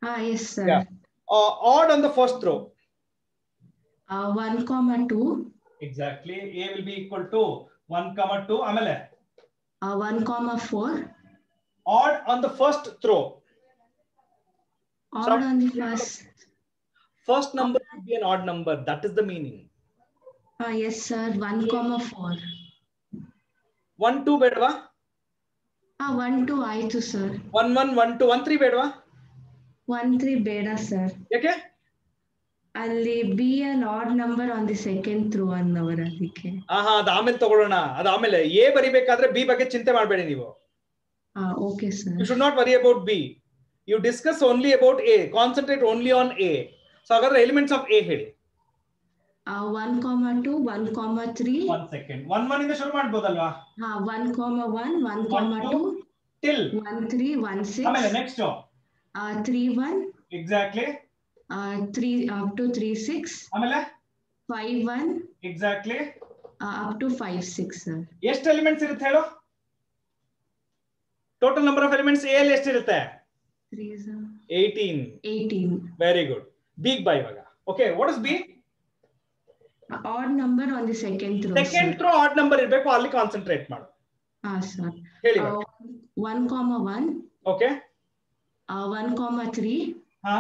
ಹಾ is odd on the first throw one comma exactly A will be equal to one comma ಆಮೇಲೆ? One comma R four odd on the first throw odd on the first. First number should be an odd number that is the meaning Ah, yes, sir. One comma four. One two ಬೇಡವಾ Ah, one two ಆಯ್ತು sir. One one one two one three ಬೇಡವಾ One three ಬೇಡ sir. ಯಾಕೆ ಅಲ್ಲಿ be an odd number on the second throw ಅನ್ನೋರು ಅದಕ್ಕೆ ಆಹಾ ಅದ ಆಮೇಲೆ ತಗೊಳ್ಳೋಣ ಅದ ಆಮೇಲೆ ಎ ಬರಿಬೇಕಾದ್ರೆ ಬಿ ಬಗ್ಗೆ ಚಿಂತೆ ಮಾಡಬೇಡಿ ನೀವು ಹಾ okay sir you should not worry about B you discuss only about A concentrate only on A so ಹಾಗಾದ್ರೆ ಎಲಿಮೆಂಟ್ಸ್ ಆಫ್ ಎ ಹೇಳಿ. One comma two one comma three one second one one ಇಂದ ಶುರು ಮಾಡ್ಬೋದಲ್ವಾ? ಹಾ one comma one one comma One, two till one three one ಆಮೇಲೆ six next three one exactly three up to three six ಆಮೇಲೆ? Five one exactly up to five six sir ಎಷ್ಟು elements ಇರುತ್ತೆ ಹೇಳು? Total number of elements A ಅಲ್ಲಿ ಎಷ್ಟಿರುತ್ತೆ? Three eighteen eighteen very good big by ಇವಾಗ okay what is B Ed number on the second through second throw odd number ಇರಬೇಕು ಅಲ್ಲಿ concentrate ಮಾಡು ಹಾ ಸರ್ ಹೇಳಿ one comma one okay one comma three ಹಾ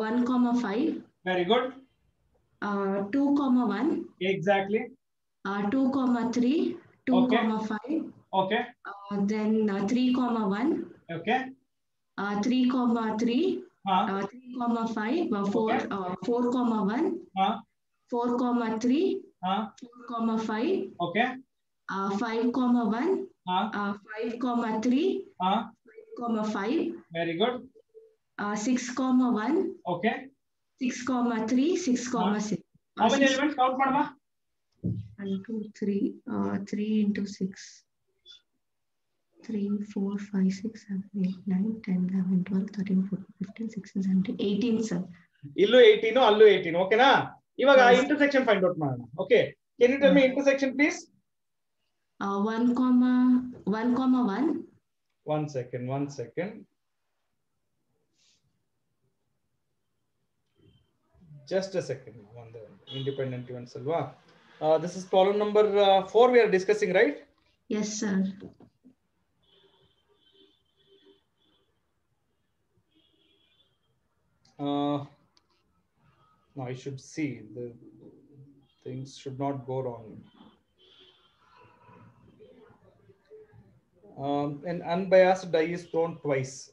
one ಕಾಮ five very good two comma one exactly two comma three two Okay. ಕಾಮ five okay then three comma Three comma three three comma five four four comma one four comma three four comma five okay five comma one five comma three five comma five very good six comma one okay six comma three six comma six How many elements count, Madma? One, two, three, uh, three. Three, four, five, six, seven, eight, nine, ten, eleven, twelve, thirteen, fourteen, fifteen, sixteen, seventeen, eighteen, sir. ಇಲ್ಲೂ eighteen ಅಲ್ಲೂ eighteen ಓಕೆನಾ ಇವಾಗ Yes. Intersection find out ಮಾಡೋಣ okay can you tell me intersection please Uh, one comma, one comma one, one second one second just a second ಒಂದು independent events ಅಲ್ವಾ this is problem number four we are discussing right yes, sir. Uh, no, I should see the things should not go wrong. Um, an unbiased die is thrown twice.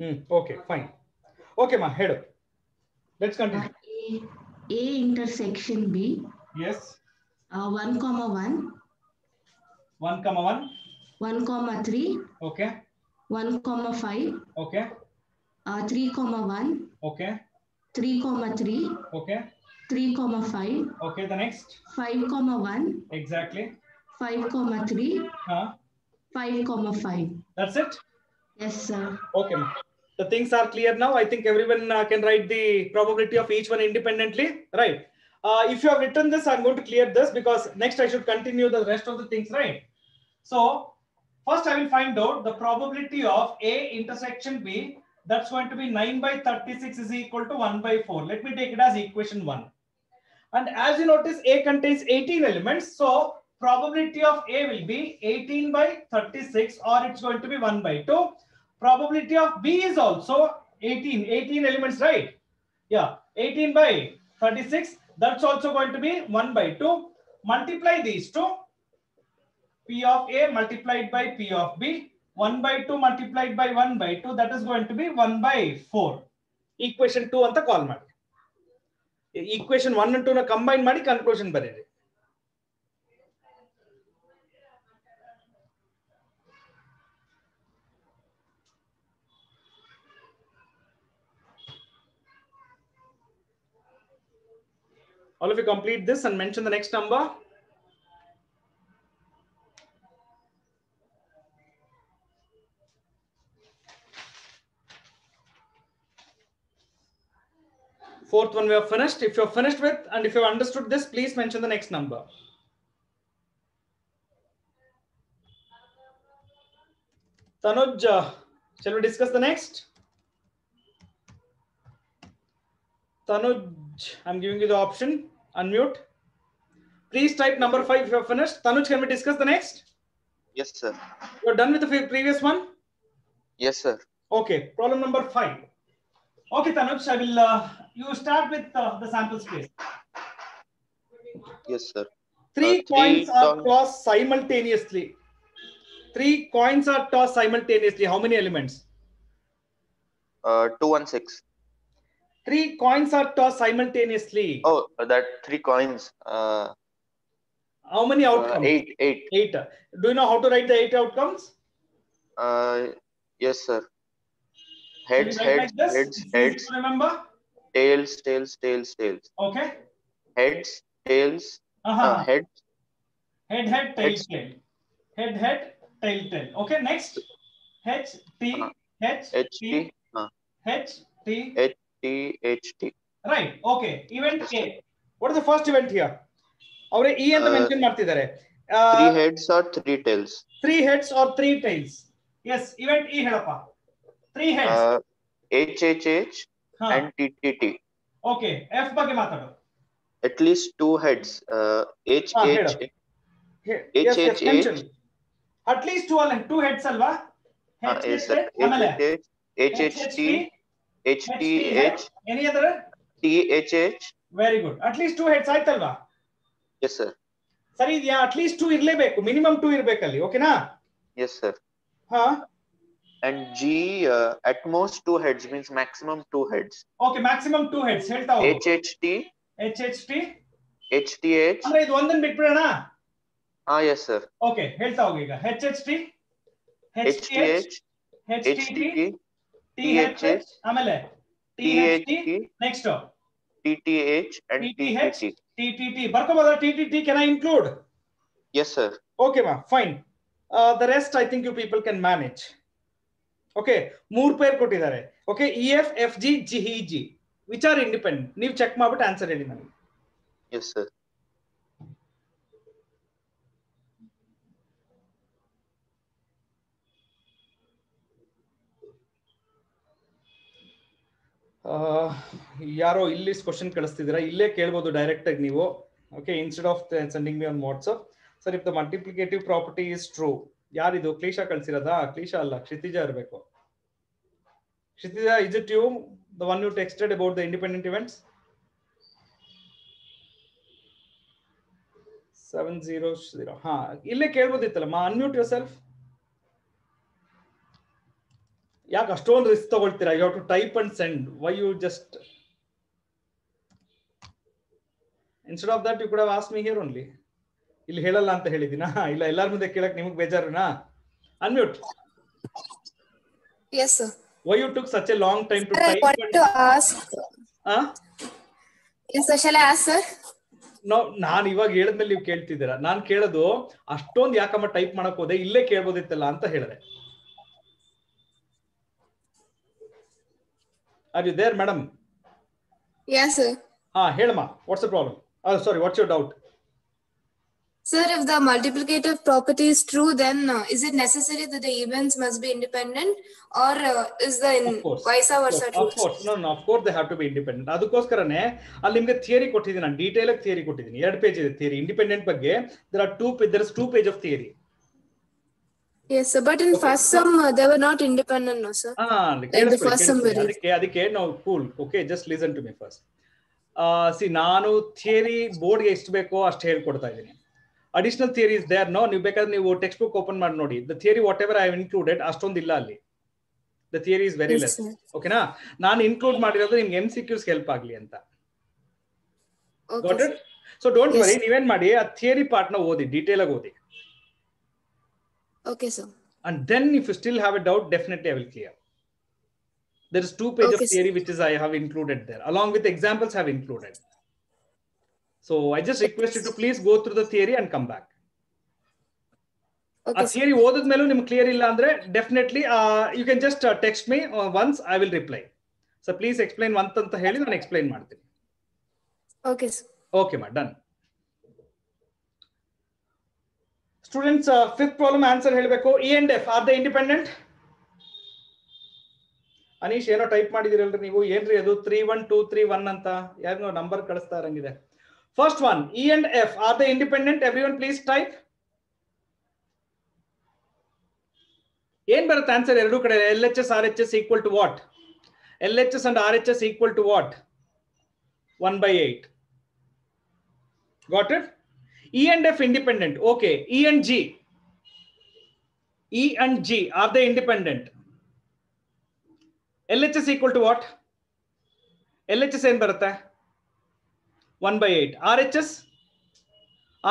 Hmm, okay, fine. Okay, ma, head up. Let's Uh, continue. A, intersection B, Yes, uh, one comma one, one comma one. one comma three, Okay, one comma five, okay, uh, three comma one, okay, three comma three, okay, three comma five, okay. The next, five comma one, exactly. five comma three, Huh? five comma five. That's it. Yes, sir. Okay. The things are clear now. I think everyone uh, can write the probability of each one independently, right? Uh, if you have written this, I'm going to clear this because next I should continue the rest of the things, right? So first I will find out the probability of A intersection B. That's going to be 9 by 36 is equal to 1 by 4. Let me take it as equation 1. And as you notice, A contains 18 elements. So probability of A will be 18 by 36 or it's going to be 1 by 2. Probability of B is also 18, 18 elements, right? Yeah, 18 by 36. That's also going to be 1 by 2. Multiply these two. P of A multiplied by P of B. 1 by 2 multiplied by 1 by 2 that is going to be 1 by 4 equation 2 ಅಂತ call ಮಾಡಿ equation one two ನ combine ಮಾಡಿ conclusion ಬರೀರಿ All of you complete this and mention the next number. Fourth one we are finished. If you're finished with and if you have understood this, please mention the next number. Tanuj, shall we discuss the next? Tanuj, I'm giving you the option. Unmute. Please type number five if you're finished. Tanuj, can we discuss the next? Yes, sir. You're done with the previous one? Yes, sir. Okay, problem number five. Okay, Tanuj, I will, uh, you start with uh, the sample space. Yes, sir. Three Uh, three coins are tossed simultaneously. Three coins are tossed simultaneously. How many elements? Uh, two one six. Three coins are tossed simultaneously. Oh, that three coins. Uh, How many uh, outcomes? eight, eight. Eight. Do you know how to write the eight outcomes? Uh, yes, sir. Heads, heads, like heads, heads. remember. Tails, tails, tails, tails. Okay. Heads, tails. Uh-huh. Uh, heads. head, head, tail, heads. tail. Head, head, tail, tail. Okay. Next. H, T, Uh-huh. H, H T, T. Uh, H, T. H T right okay event K what is the first event here ಅವರೇ E ಅಂತ mention ಮಾಡ್ತಿದ್ದಾರೆ three heads or three tails three heads or three tails yes event E ಹೇಳಪ್ಪ three heads H H H and T T T okay F ಬಗ್ಗೆ ಮಾತಾಡು at least two heads. Uh, H ah, H H H yes, H, yes, H. At least two two heads, alva. H H H H H T H T H any other T H H. Very good at least two heads ಆಯ್ತಲ್ವಾ Yes, sir. ಸರಿ ಇದೆಯಾ at least two ಇರ್ಲೇಬೇಕು minimum two ಇರ್ಬೇಕಲ್ಲಿ ಓಕೆನಾ Yes, sir. ಹಾ And G uh, at most two heads means maximum two heads. Okay maximum two heads ಹೇಳ್ತಾ ಹೋಗು H H T H H T H T H. ಅಂದ್ರೆ ಇದು ಒಂದನ್ನ ಬಿಟ್ಬಿಡೋಣ Ah, yes, sir. Okay ಹೇಳ್ತಾ ಹೋಗಿ ಈಗ H H T H H T T H H H H T T T T T H H ಆಮೇಲೆ T T H H T next T T H and T T T T. T T T ಬರ್ಕೋಬೋದಾ T T T can I include Yes, sir. Okay ಮಾ fine the rest I think you people can manage okay ಮೂರ್ pair ಕೊಟ್ಟಿದ್ದಾರೆ. Okay E F F G G E G which are independent ನೀವು check ಮಾಡ್ಬಿಟ್ಟು answer ಹೇಳಿ ನನಗೆ Yes, sir. ಯಾರೋ ಇಲ್ಲಿ question ಕಳಿಸ್ತಿದ್ದೀರಾ? ಇಲ್ಲೇ ಕೇಳ್ಬೋದು ಡೈರೆಕ್ಟ್ ಆಗಿ ನೀವು. Okay instead of sending me on WhatsApp sir if the multiplicative property is true ಯಾರಿದು? ಕ್ಲೀಶಾ ಕಳ್ಸಿರೋದಾ? ಕ್ಲೀಶಾ ಅಲ್ಲ, ಕ್ಷಿತಿಜ ಇರಬೇಕು. Kshitija is it you the one you texted about the independent events seven zero zero ಹಾ, ಇಲ್ಲೇ ಕೇಳ್ಬೋದಿತ್ತಲ್ಲ ಮಾ ಅನ್ಮ್ಯೂಟ್ ಯೋರ್ ಸೆಲ್ಫ್ ಯಾಕೆ ಅಷ್ಟೊಂದು risk ತಗೊಳ್ತೀರಾ? You to type and send why you just instead of that you ಕೂಡ was me here only ಇಲ್ಲಿ ಹೇಳಲ್ಲ ಅಂತ ಹೇಳಿದಿನಾ ಇಲ್ಲ ಎಲ್ಲಾರ ಮುಂದೆ ಕೇಳಕ್ ನಿಮಗೆ ಬೇಜಾರುನಾ? Unmute yes. Why you took such a long time to type ನಾನ್ ಇವಾಗ ಹೇಳಿದ್ಮೇಲೆ ನೀವು ಕೇಳ್ತಿದ್ದೀರಾ. ನಾನು ಕೇಳೋದು ಅಷ್ಟೊಂದು ಯಾಕಮ್ಮ ಟೈಪ್ ಮಾಡಕ್ ಹೋದೆ? ಇಲ್ಲೇ ಕೇಳ್ಬೋದಿತ್ತಲ್ಲ ಅಂತ ಹೇಳಿದೆ. Are you there madam Yes, sir. ಹಾ ಹೇಳಮ್ಮ what's problem sorry what's your doubt Sir, if the multiplicative property is true, then uh, is it necessary that the events must be independent, or uh, is the in vice versa true? Of course they have to be independent ಅದಕ್ಕೋಸ್ಕರನೇ ಅಲ್ಲಿ ನಿಮ್ಗೆ theory ಕೊಟ್ಟಿದ್ದೀನಿ ನಾನು detail ಆಗಿ theory ಕೊಟ್ಟಿದ್ದೀನಿ ಎರಡು page ಇದೆ theory independent ಬಗ್ಗೆ there are two there is two page of theory Yes, sir. But in first sum, uh, they were not independent, no, sir. ಹಾ Like the first sum were. ಅದಕ್ಕೆ ನಾವು cool okay just listen to me first see ನಾನು theory ಬೋರ್ಡ್ಗೆ ಎಷ್ಟು ಬೇಕೋ ಅಷ್ಟು ಹೇಳ್ಕೊಡ್ತಾ ಇದ್ದೀನಿ. Additional theory is there no ನೀವು ಬೇಕಾದ್ರೆ ನೀವು ಟೆಕ್ಸ್ಟ್ ಬುಕ್ ಓಪನ್ ಮಾಡಿ ನೋಡಿ. The theory whatever I included ಅಷ್ಟೊಂದು ಇಲ್ಲ ಅಲ್ಲಿ. The theory is very less ಓಕೆನಾ ನಾನು ಇನ್ಕ್ಲೂಡ್ ಮಾಡಿರೋದು ನಿಮ್ಗೆ ಎಂ ಸಿ ಕ್ಯೂಸ್ ಹೆಲ್ಪ್ ಆಗಲಿ ಅಂತ. Okay, ಸೊ ಡೋಂಟ್ ವರಿ ನೀವೇನ್ ಮಾಡಿ ಆ ಥಿಯರಿ ಪಾರ್ಟ್ನ ಓದಿ ಡೀಟೇಲ್ ಆಗಿ ಓದಿ. Okay, sir. and then if you still have a doubt definitely i will clear there is two pages Okay, of sir. theory which is i have included there along with examples have included so i just request you to please go through the theory and come back ಆ Okay, sir. Theory ಓದಿದ್ಮೇಲೂ ನಿಮ್ಗೆ clear ಇಲ್ಲ ಅಂದ್ರೆ definitely you can just text me once I will reply so please explain one ಅಂತ ಹೇಳಿ ನಾನು explain ಮಾಡ್ತೀನಿ Okay, sir. Okay ಮಾ done students fifth problem answer ಹೇಳಬೇಕು. E and F are the independent Anish, ಏನೋ type ಮಾಡಿದಿರಲ್ರಿ ನೀವು? ಏನ್ರಿ ಅದು? Three one two three one ಅಂತ. ಯಾರಿಗೋ ನಂಬರ್ ಕಳಿಸ್ತಾ ಇರಂಗಿದೆ. First one E and F are the independent every one please type ಏನ್ ಬರುತ್ತೆ ಆನ್ಸರ್ ಎರಡು ಕಡೆ? L H S R H S equal to what L H S and R H S equal to what one by eight got it? e and f independent okay e and g e and g are they independent lhs equal to what lhs ಏನ್ ಬರುತ್ತೆ 1 by 8 rhs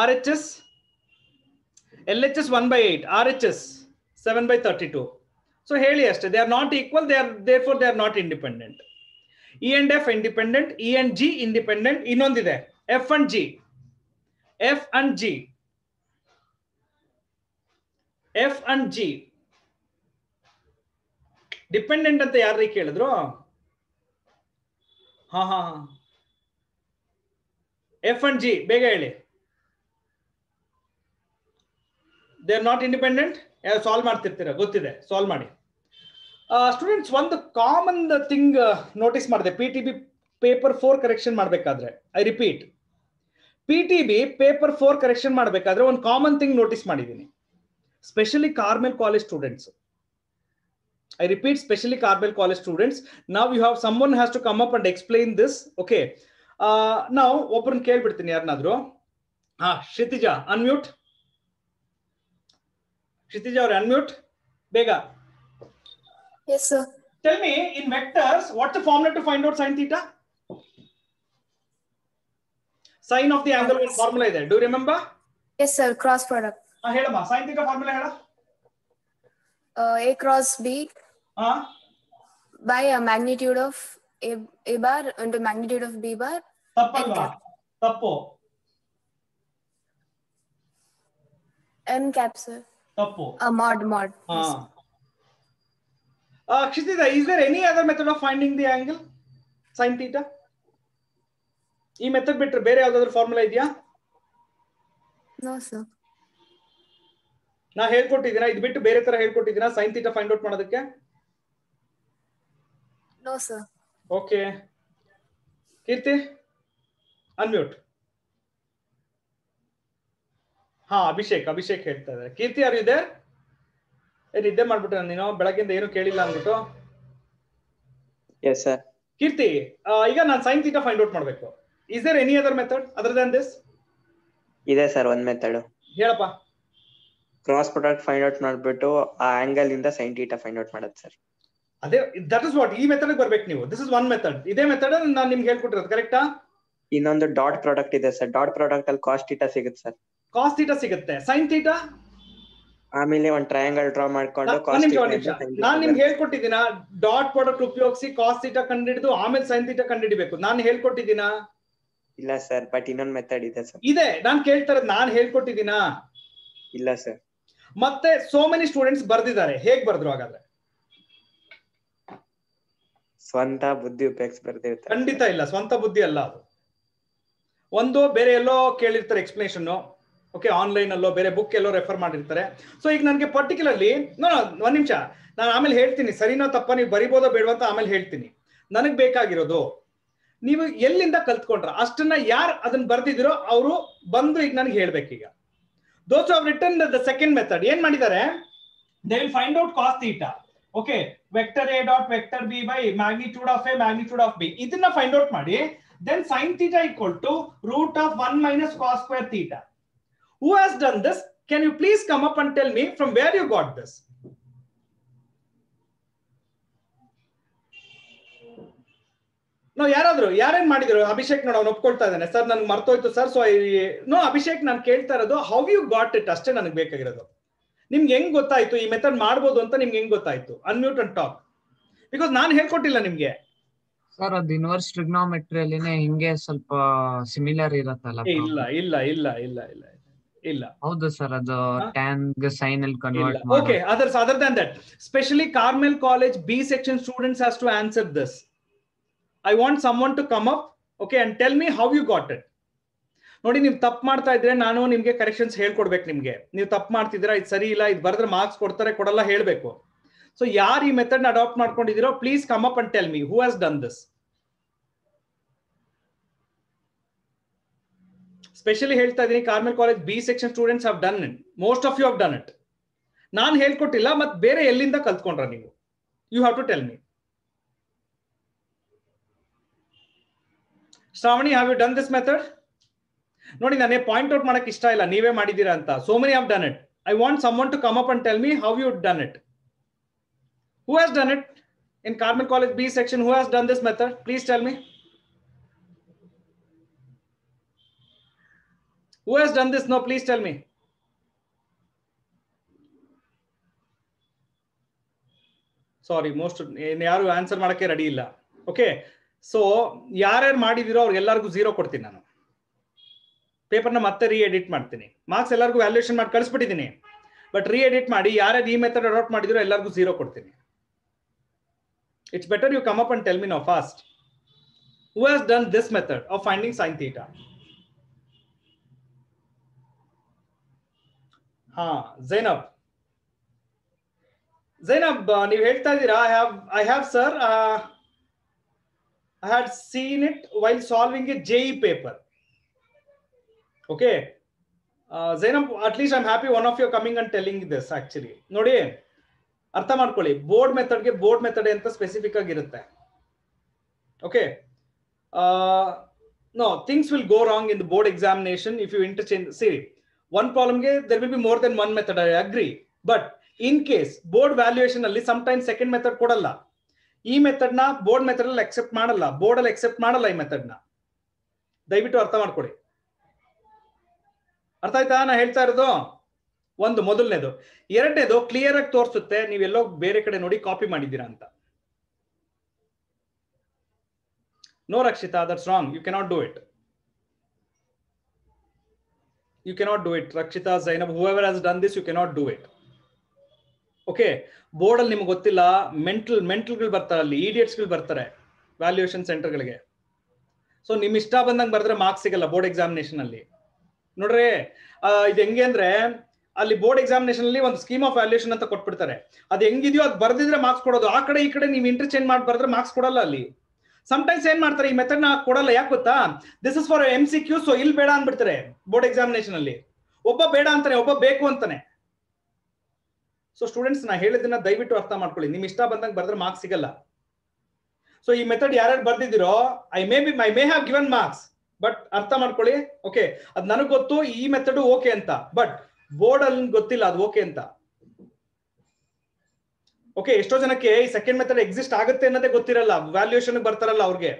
rhs lhs 1 by 8 rhs 7 by 32 so ಹೇಳಿ ಅಷ್ಟೇ they are not equal they are therefore they are not independent e and f independent e and g independent ಇನ್ನೊಂದಿದೆ f and g F and G. F and G. Dependent ಅಂತ ಯಾರ್ರೀ ಕೇಳಿದ್ರು? ಹಾ ಹಾ ಹಾ. F and G ಬೇಗ ಹೇಳಿ. They are not independent solve ಮಾಡ್ತಿರ್ತೀರ? ಗೊತ್ತಿದೆ ಸಾಲ್ವ್ ಮಾಡಿ. ಸ್ಟೂಡೆಂಟ್ಸ್ ಒಂದು ಕಾಮನ್ ಥಿಂಗ್ ನೋಟಿಸ್ ಮಾಡಿದೆ. P T B paper four correction ಮಾಡಬೇಕಾದ್ರೆ. I repeat P T B paper four correction ಮಾಡಬೇಕಾದ್ರೆ ಒಂದು ಕಾಮನ್ ಥಿಂಗ್ ನೋಟಿಸ್ ಮಾಡಿದ್ದೀನಿ specially Carmel college students I repeat specially Carmel college students ನಾವ್ you have someone has to come up and explain this okay ನಾವು ಒಬ್ಬರನ್ನ ಕೇಳ್ಬಿಡ್ತೀನಿ ಯಾರನ್ನಾದ್ರು ಹಾ ಕ್ಷಿತಿಜ unmute ಕ್ಷಿತಿಜ ಅವ್ರೆ unmute ಬೇಗ. Tell me in vectors what the formula to find out sine theta Sine of the angle one formula ಇದೆ. Do you remember? Yes sir, cross product. ಹಾ ma. sin theta formula ಹೇಳ. Uh, a cross b. Ah. by a magnitude of a a bar into magnitude of b bar. ತಪ್ಪಲ್ವಾ? ತಪ್ಪು. n cap sir. ತಪ್ಪು. a mod mod. Ah, Uh, Kshitija, is there any other method of finding the angle? sine theta? ಈ method ಬಿಟ್ರೆ ಬೇರೆ ಯಾವ್ದಾದ್ರು formula ಇದೆಯಾ. ನಾ ಹೇಳ್ಕೊಟ್ಟಿದ್ದೀನಾ? ಇದು ಬಿಟ್ಟು ಬೇರೆ ತರ ಹೇಳ್ಕೊಟ್ಟಿದ್ದೀನಾ? ಸೈನ್ ಥೀಟಾ ಫೈಂಡ್ ಔಟ್ ಮಾಡೋದಕ್ಕೆ? ಸರ್ ಓಕೆ ಕೀರ್ತಿ ಅನ್ಮ್ಯೂಟ್ ಹಾ ಅಭಿಷೇಕ್ ಅಭಿಷೇಕ್ ಹೇಳ್ತಾ ಇದ್ದಾರೆ. ಕೀರ್ತಿ ಯಾರು ಇದೆ ಏನ್ ಇದ್ದೇ ಮಾಡ್ಬಿಟ್ರೆ ನೀನು ಬೆಳಗ್ಗೆಯಿಂದ ಏನು ಕೇಳಿಲ್ಲ ಅಂದ್ಬಿಟ್ಟು. ಎಸ್ ಸರ್ ಕೀರ್ತಿ ಈಗ ನಾನು ಸೈನ್ ಥೀಟಾ ಫೈಂಡ್ ಔಟ್ ಮಾಡಬೇಕು. Is there any other method other than this ಇದೆ ಸರ್ ಒಂದ್ ಮೆಥಡ್ ಹೇಳಪ್ಪ. ಕ್ರಾಸ್ ಪ್ರಾಡಕ್ಟ್ ಫೈಂಡ್ ಔಟ್ ಮಾಡ್ಬಿಟ್ಟು ಆ ಆಂಗಲ್ ಇಂದ ಸೈನ್ ಥೀಟಾ ಫೈಂಡ್ ಔಟ್ ಮಾಡೋದು ಸರ್. ಅದೇ ದಟ್ ಇಸ್ ವಾಟ್ ಈ ಮೆಥಡ್ ಬರ್ಬೇಕು ನೀವು. ದಿಸ್ ಇಸ್ ಒನ್ ಮೆಥಡ್ ಇದೇ ಮೆಥಡ್ ನಾನು ನಿಮ್ಗೆ ಹೇಳ್ಕೊಟ್ಟಿರೋದು ಕರೆಕ್ಟಾ ಇನ್ನೊಂದು ಡಾಟ್ ಪ್ರಾಡಕ್ಟ್ ಇದೆ ಸರ್. ಡಾಟ್ ಪ್ರಾಡಕ್ಟ್ ಅಲ್ಲಿ ಕಾಸ್ಟ್ ಥೀಟಾ ಸಿಗುತ್ತೆ ಸರ್. ಕಾಸ್ಟ್ ಥೀಟಾ ಸಿಗುತ್ತೆ. ಸೈನ್ ಥೀಟಾ ಆಮೇಲೆ ಒಂದ್ ಟ್ರಯಾಂಗಲ್ ಡ್ರಾ ಮಾಡ್ಕೊಂಡು ನಾನು ಕಾಸ್ಟ್ ನಿಮ್ಗೆ ಹೇಳ್ಕೊಟ್ಟಿದ್ದೀನ. ಡಾಟ್ ಪ್ರಾಡಕ್ಟ್ ಉಪಯೋಗಿಸಿ ಕಾಸ್ ಥೀಟಾ ಕಂಡಿಡಿದು ಆಮೇಲೆ ಸೈನ್ ಥೀಟಾ ಕಂಡಿಡಿಬೇಕು ನಾನು ಹೇಳ್ಕೊಟ್ಟಿದ್ದೀನಾ? ಇಲ್ಲ ಸರ್ ಬಟ್ ಇನ್ನೊಂದು ಮೆಥಡ್ ಇದೆ ಸರ್. ಇದೆ ನಾನ್ ಕೇಳ್ತಾರ ನಾನ್ ಹೇಳ್ಕೊಟ್ಟಿದ್ದೀನಾ? ಇಲ್ಲ ಸರ್. ಮತ್ತೆ ಸೋ ಮೆನಿ ಸ್ಟೂಡೆಂಟ್ಸ್ ಬರ್ದಿದ್ದಾರೆ ಹೇಗ್ ಬರ್ದ್ರು ಹಾಗಾದ್ರೆ? ಸ್ವಂತ ಬುದ್ಧಿ ಉಪಯೋಗಿಸಿ ಬರ್ದಿರ್ತಾರೆ. ಖಂಡಿತ ಇಲ್ಲ ಸ್ವಂತ ಬುದ್ಧಿ ಅಲ್ಲ ಅದು. ಒಂದು ಬೇರೆ ಎಲ್ಲೋ ಕೇಳಿರ್ತಾರೆ ಎಕ್ಸ್ಪ್ಲನೇಷನ್ ಓಕೆ ಆನ್ಲೈನ್ ಅಲ್ಲೋ ಬೇರೆ ಬುಕ್ ಎಲ್ಲೋ ರೆಫರ್ ಮಾಡಿರ್ತಾರೆ. ಸೊ ಈಗ ನನಗೆ ಪರ್ಟಿಕ್ಯುಲರ್ಲಿ ನೋ ಒಂದ್ ನಿಮಿಷ. ನಾನು ಆಮೇಲೆ ಹೇಳ್ತೀನಿ ಸರಿನೋ ತಪ್ಪ ನೀವು ಬರಿಬೋದೋ ಬೇಡವಂತ ಅಂತ ಆಮೇಲೆ ಹೇಳ್ತೀನಿ. ನನಗೆ ಬೇಕಾಗಿರೋದು ನೀವು ಎಲ್ಲಿಂದ ಕಲ್ತ್ಕೊಂಡ್ರ? ಅಷ್ಟನ್ನ ಯಾರು ಅದನ್ನ ಬರ್ದಿದಿರೋ ಅವರು ಬಂದು ಈಗ ನನಗೆ ಹೇಳ್ಬೇಕೀಗ those have return the second method ಏನ್ ಮಾಡಿದ್ದಾರೆ? They will find out cos theta okay vector A dot vector B by magnitude of A magnitude of B ಇದನ್ನ ಫೈಂಡ್ ಔಟ್ ಮಾಡಿ. Then sine theta equal to root of one minus cos square theta who has done this can you please come up and tell me from where you got this ನಾವು ಯಾರಾದ್ರು ಯಾರೇನ್ ಮಾಡಿದ್ರು ಅಭಿಷೇಕ್ ನೋಡ್ ಅವ್ನು ಒಪ್ಕೊಳ್ತಾ ಇದ್ದಾನೆ sir ನನ್ಗೆ ಮರ್ತೋಯ್ತು sir so no Abhishek ನಾನು ಕೇಳ್ತಾ ಇರೋದು ಹೌ ಯು ಗಾಟ್ ಇಟ್ ಅಷ್ಟೇ ನನಗೆ ಬೇಕಾಗಿರೋದು. ನಿಮ್ಗೆ ಹೆಂಗ್ ಗೊತ್ತಾಯ್ತು ಈ ಮೆಥಡ್ ಮಾಡ್ಬೋದು ಅಂತ ನಿಮ್ಗೆ ಹೆಂಗ್ ಗೊತ್ತಾಯ್ತು? ಅನ್ಮ್ಯೂಟ್ ಅಂಡ್ ಟಾಕ್ ಬಿಕಾಸ್ ನಾನು ಹೇಳ್ಕೊಟ್ಟಿಲ್ಲ ನಿಮ್ಗೆ. ಸರ್ ಅದು ಇನ್ವರ್ಸ್ ಟ್ರಿಗ್ನೋಮೆಟ್ರಿಯಲ್ಲಿನೇ ಹಿಂಗೆ ಸ್ವಲ್ಪ ಸಿಮಿಲರ್ ಇರತ್ತಲ್ಲ ಇಲ್ಲ ಇಲ್ಲ ಇಲ್ಲ ಇಲ್ಲ ಇಲ್ಲ ಇಲ್ಲ. ಹೌದು ಸರ್ ಅದು ಟ್ಯಾನ್ ಸೈನ್ ಅಲ್ಲಿ convert okay others other than that specially Carmel college B section students has to answer this I want someone to come up okay and tell me how you got it ನೋಡಿ, ನೀವು ತಪ್ಪು ಮಾಡ್ತಾ ಇದ್ರೆ ನಾನು ನಿಮಗೆ corrections ಹೇಳ್ಕೊಡ್ಬೇಕು ನಿಮಗೆ. ನೀವು ತಪ್ಪು ಮಾಡ್ತಿದ್ದೀರಾ, ಇದು ಸರಿ ಇಲ್ಲ, ಇದು ಬರೆದ್ರೆ ಮಾರ್ಕ್ಸ್ ಕೊಡ್ತಾರೆ, ಕೊಡಲ್ಲ ಹೇಳಬೇಕು. ಸೊ ಯಾರು ಈ ಮೆಥಡ್ನ adapt ಮಾಡ್ಕೊಂಡಿದ್ದೀರೋ please come up and tell me who has done this specially ಹೇಳ್ತಾ ಇದ್ದೀನಿ Carmel college B section students have done it most of you have done it ನಾನು ಹೇಳ್ಕೊಟ್ಟಿಲ್ಲ ಮತ್ತೆ ಬೇರೆ ಎಲ್ಲಿಂದ ಕಲ್ತ್ಕೊಂಡ್ರ ನೀವು? You have to tell me Shravani have you done this method ನೋಡಿ ನನಗೆ ಪಾಯಿಂಟ್ ಔಟ್ ಮಾಡಕ್ ಇಷ್ಟ ಇಲ್ಲ ನೀವೇ ಮಾಡಿದ್ದೀರಾ ಅಂತ so many have done it I want someone to come up and tell me how you done it who has done it in Carmel college B section who has done this method please tell me Who has done this? No, please tell me. Sorry most ಯಾರು answer ಮಾಡಕ್ಕೆ ready ಇಲ್ಲ okay so ಯಾರ್ಯಾರು ಮಾಡಿದಿರೋ ಅವ್ರಿಗೆಲ್ಲರಿಗೂ zero ಕೊಡ್ತೀನಿ ನಾನು. ಪೇಪರ್ನ ಮತ್ತೆ ರೀ ಎಡಿಟ್ ಮಾಡ್ತೀನಿ. ಮಾರ್ಕ್ಸ್ ಎಲ್ಲರಿಗೂ ವ್ಯಾಲ್ಯೂಯೇಷನ್ ಮಾಡಿ ಕಳಿಸ್ಬಿಟ್ಟಿದ್ದೀನಿ ಬಟ್ ರೀ ಎಡಿಟ್ ಮಾಡಿ, ಯಾರ್ಯಾರು ಈ ಮೆಥಡ್ ಅಡಾಪ್ಟ್ ಮಾಡಿದಿರೋ ಎಲ್ಲರಿಗೂ ಝೀರೋ ಕೊಡ್ತೀನಿ. It's better you come up and tell me no fast who has done this method of finding sine theta ಹಾ ಜೈನಬ್ ಜೈನಬ್ ನೀವು ಹೇಳ್ತಾ ಇದ್ದೀರಾ? I have I have sir I had seen it while solving a JEE paper. Okay. Uh, Zainab, at least I'm happy one of you are coming and telling this actually. Nodi, artha maadkoli. Board method ke board method enta specific agirutte. Okay. Uh, no, things will go wrong in the board examination if you interchange. See, one problem ke, there will be more than one method, I agree. But in case, board valuation, sometimes second method kodalla. ಈ ಮೆಥಡ್ನ board method ಅಲ್ಲಿ accept ಮಾಡಲ್ಲ, board ಅಲ್ಲಿ accept ಮಾಡಲ್ಲ ಈ ಮೆಥಡ್ನ ದಯವಿಟ್ಟು ಅರ್ಥ ಮಾಡ್ಕೊಡಿ. ಅರ್ಥ ಆಯ್ತಾ? ನಾ ಹೇಳ್ತಾ ಇರೋದು? ಒಂದು ಮೊದಲನೇದು. ಎರಡನೇದು ಕ್ಲಿಯರ್ ಆಗಿ ತೋರಿಸುತ್ತೆ ನೀವೆಲ್ಲೋ ಬೇರೆ ಕಡೆ ನೋಡಿ ಕಾಪಿ ಮಾಡಿದ್ದೀರಾ ಅಂತ. No Rakshita that's wrong you cannot do it you cannot do it Rakshita Zainab whoever has done this you cannot do it. Okay board ಅಲ್ಲಿ ನಿಮ್ಗೆ ಗೊತ್ತಿಲ್ಲ ಮೆಂಟಲ್ ಮೆಂಟಲ್ಗಳು ಬರ್ತಾರೆ ಅಲ್ಲಿ ಇಡಿಯಟ್ಸ್ಗಳು ಬರ್ತಾರೆ ವ್ಯಾಲ್ಯೂಯೇಷನ್ ಸೆಂಟರ್ಗಳಿಗೆ ಸೊ ನಿಮ್ ಇಷ್ಟ ಬಂದಂಗೆ ಬರೆದ್ರೆ ಮಾರ್ಕ್ಸ್ ಸಿಗಲ್ಲ ಬೋರ್ಡ್ ಎಕ್ಸಾಮಿನೇಷನ್ ಅಲ್ಲಿ. ನೋಡ್ರಿ ಇದು ಹೆಂಗೆ ಅಂದ್ರೆ, ಅಲ್ಲಿ ಬೋರ್ಡ್ ಎಕ್ಸಾಮಿನೇಷನ್ ಅಲ್ಲಿ ಒಂದು ಸ್ಕೀಮ್ ಆಫ್ ವ್ಯಾಲ್ಯೂಯೇಷನ್ ಅಂತ ಕೊಟ್ಬಿಡ್ತಾರೆ. ಅದು ಹೆಂಗಿದೆಯೋ ಅದು ಬರ್ದಿದ್ರೆ ಮಾರ್ಕ್ಸ್ ಕೊಡೋದು. ಆ ಕಡೆ ಈ ಕಡೆ ನೀವು ಇಂಟರ್ಚೇಂಜ್ ಮಾಡಿ ಬರೆದ್ರೆ ಮಾರ್ಕ್ಸ್ ಕೊಡಲ್ಲ ಅಲ್ಲಿ. ಸಮಟೈಮ್ಸ್ ಏನ್ ಮಾಡ್ತಾರೆ, ಈ ಮೆಥಡ್ನ ಕೊಡಲ್ಲ, ಯಾಕೆ ಗೊತ್ತಾ? This is for M C Q so ಇಲ್ಲಿ ಬೇಡ ಅಂದ್ಬಿಡ್ತಾರೆ ಬೋರ್ಡ್ ಎಕ್ಸಾಮಿನೇಷನ್ ಅಲ್ಲಿ. ಒಬ್ಬ ಬೇಡ ಅಂತಾನೆ, ಒಬ್ಬ ಬೇಕು ಅಂತಾನೆ. ಸೊ ಸ್ಟೂಡೆಂಟ್ಸ್ ನಾ ಹೇಳಿದ್ದನ್ನ ದಯವಿಟ್ಟು ಅರ್ಥ ಮಾಡ್ಕೊಳ್ಳಿ. ನಿಮ್ ಇಷ್ಟ ಬಂದಂಗೆ ಬರೆದ್ರೆ ಮಾರ್ಕ್ಸ್ ಸಿಗಲ್ಲ. ಸೊ ಈ ಮೆಥಡ್ ಯಾರ್ಯಾರು ಬರ್ದಿದ್ದೀರೋ I may be I may have given marks but ಅರ್ಥ ಮಾಡ್ಕೊಳ್ಳಿ. ಓಕೆ ಅದ್ ನನಗ್ ಗೊತ್ತು, ಈ ಮೆಥಡ್ ಓಕೆ ಅಂತ. ಬಟ್ ಬೋರ್ಡ್ ಅಲ್ಲಿ ಗೊತ್ತಿಲ್ಲ, ಅದು ಓಕೆ ಅಂತ. ಓಕೆ ಎಷ್ಟೋ ಜನಕ್ಕೆ ಈ ಸೆಕೆಂಡ್ ಮೆಥಡ್ ಎಕ್ಸಿಸ್ಟ್ ಆಗುತ್ತೆ ಅನ್ನೋದೇ ಗೊತ್ತಿರಲ್ಲ. ವ್ಯಾಲ್ಯೂಯೇಷನ್ ಬರ್ತಾರಲ್ಲ ಅವ್ರಿಗೆ.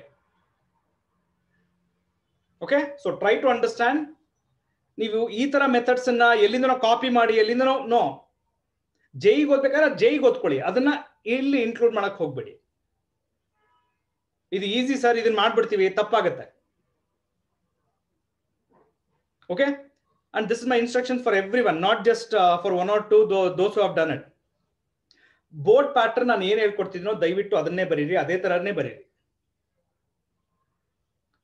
Okay so try to understand ನೀವು ಈ ತರ ಮೆಥಡ್ಸ್ ಅನ್ನ ಎಲ್ಲಿಂದನೋ ಕಾಪಿ ಮಾಡಿ, ಎಲ್ಲಿಂದನೋ ನೋ ಜೈಗೆ ಓದ್ಬೇಕಾದ್ರೆ ಜೈಗೆ ಓದ್ಕೊಳ್ಳಿ ಅದನ್ನ ಇಲ್ಲಿ ಇನ್ಕ್ಲೂಡ್ ಮಾಡಕ್ ಹೋಗ್ಬೇಡಿ. ಇದು ಈಸಿ ಸರ್ ಇದನ್ನ ಮಾಡ್ಬಿಡ್ತೀವಿ, ತಪ್ಪಾಗತ್ತೆ. Okay and this is my instruction for everyone not just for one or two those of done it board pattern ನಾನು ಏನ್ ಹೇಳ್ಕೊಡ್ತಿದ್ನೋ ದಯವಿಟ್ಟು ಅದನ್ನೇ ಬರೀರಿ, ಅದೇ ತರನೇ ಬರೀರಿ.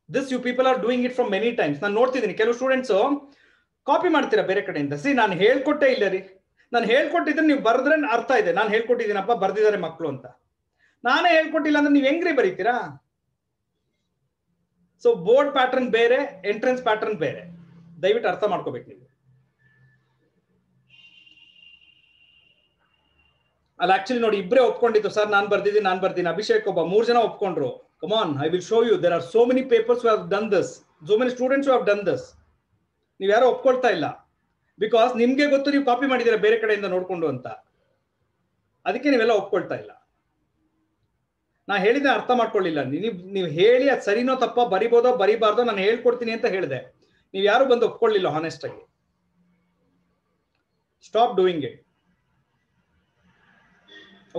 This you people are doing it from many times ನಾನು ನೋಡ್ತಿದ್ದೀನಿ, ಕೆಲವು ಸ್ಟೂಡೆಂಟ್ಸ್ ಕಾಪಿ ಮಾಡ್ತೀರಾ ಬೇರೆ ಕಡೆಯಿಂದ? ಸಿ ನಾನು ಹೇಳ್ಕೊಟ್ಟೆ ಇಲ್ಲ ರೀ. ನಾನು ಹೇಳ್ಕೊಟ್ಟಿದ್ರೆ ನೀವು ಬರೆದ್ರೆ ಅರ್ಥ ಇದೆ. ನಾನು ಹೇಳ್ಕೊಟ್ಟಿದ್ದೀನಪ್ಪ, ಬರ್ದಿದ್ದಾರೆ ಮಕ್ಕಳು ಅಂತ. ನಾನೇ ಹೇಳ್ಕೊಟ್ಟಿಲ್ಲ ಅಂದ್ರೆ ನೀವು ಹೆಂಗ್ರಿ ಬರೀತೀರಾ? ಸೊ ಬೋರ್ಡ್ ಪ್ಯಾಟರ್ನ್ ಬೇರೆ ಎಂಟ್ರೆನ್ಸ್ ಪ್ಯಾಟರ್ನ್ ಬೇರೆ. ದಯವಿಟ್ಟು ಅರ್ಥ ಮಾಡ್ಕೋಬೇಕು ನೀವು. ಅಲ್ಲಿ ಆಕ್ಚುಲಿ ನೋಡಿ ಇಬ್ಬರೇ ಒಪ್ಕೊಂಡಿತ್ತು ಸರ್, ನಾನು ಬರ್ದಿದ್ದೀನಿ, ನಾನು ಬರ್ದೀನಿ ಅಭಿಷೇಕ್ ಒಬ್ಬ, ಮೂರ್ ಜನ ಒಪ್ಕೊಂಡ್ರು. Come on I will show you there are so many papers done thus so many students done thus ನೀವು ಯಾರೋ ಒಪ್ಕೊಳ್ತಾ ಇಲ್ಲ. ಬಿಕಾಸ್ ನಿಮ್ಗೆ ಗೊತ್ತು ನೀವು ಕಾಪಿ ಮಾಡಿದ್ದೀರಾ ಬೇರೆ ಕಡೆಯಿಂದ ನೋಡ್ಕೊಂಡು ಅಂತ. ಅದಕ್ಕೆ ನೀವೆಲ್ಲ ಒಪ್ಕೊಳ್ತಾ ಇಲ್ಲ. ನಾ ಹೇಳಿದ ಅರ್ಥ ಮಾಡ್ಕೊಳ್ಳಿಲ್ಲ. ನೀವು ನೀವು ಹೇಳಿ ಅದು ಸರಿನೋ ತಪ್ಪ ಬರಿಬೋದೋ ಬರಿಬಾರ್ದೋ ನಾನು ಹೇಳ್ಕೊಡ್ತೀನಿ ಅಂತ ಹೇಳಿದೆ. ನೀವು ಯಾರು ಬಂದು ಒಪ್ಕೊಳ್ಳಿಲ್ಲ ಹಾನೆಸ್ಟ್ ಆಗಿ. Stop doing it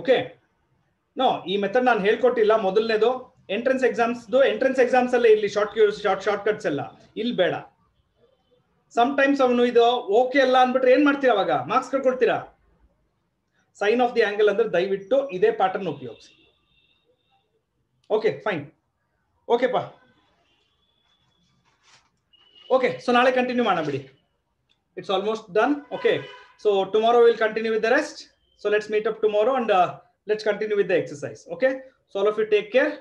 okay no ಈ ಮೆಥಡ್ ನಾನು ಹೇಳ್ಕೊಟ್ಟಿಲ್ಲ. ಮೊದಲನೇದು ಎಂಟ್ರೆನ್ಸ್ ಎಕ್ಸಾಮ್ಸ್ದು ಎಂಟ್ರೆನ್ಸ್ ಎಕ್ಸಾಮ್ಸ್ ಅಲ್ಲೇ ಇಲ್ಲಿ ಶಾರ್ಟ್ ಶಾರ್ಟ್ ಶಾರ್ಟ್ ಕಟ್ಸ್ ಎಲ್ಲ. ಇಲ್ಲಿ ಬೇಡ ಸಮ್ ಟೈಮ್ಸ್ ಅವನು ಇದು ಓಕೆ ಅಲ್ಲ ಅಂದ್ಬಿಟ್ರೆ ಏನ್ ಮಾಡ್ತೀರಾ ಅವಾಗ? ಮಾರ್ಕ್ಸ್ ಕಳ್ಕೊಳ್ತೀರಾ? ಸೈನ್ ಆಫ್ ದಿ ಆಂಗಲ್ ಅಂದ್ರೆ ದಯವಿಟ್ಟು ಇದೇ ಪ್ಯಾಟರ್ನ್ ಉಪಯೋಗಿಸಿ. ಓಕೆ ಫೈನ್ ಓಕೆಪ್ಪ ಓಕೆ ಸೊ ನಾಳೆ ಕಂಟಿನ್ಯೂ ಮಾಡೋಣ ಬಿಡಿ. It's almost done okay so tomorrow will continue with the rest so let's meet up tomorrow and let's continue with the exercise okay so all of you take care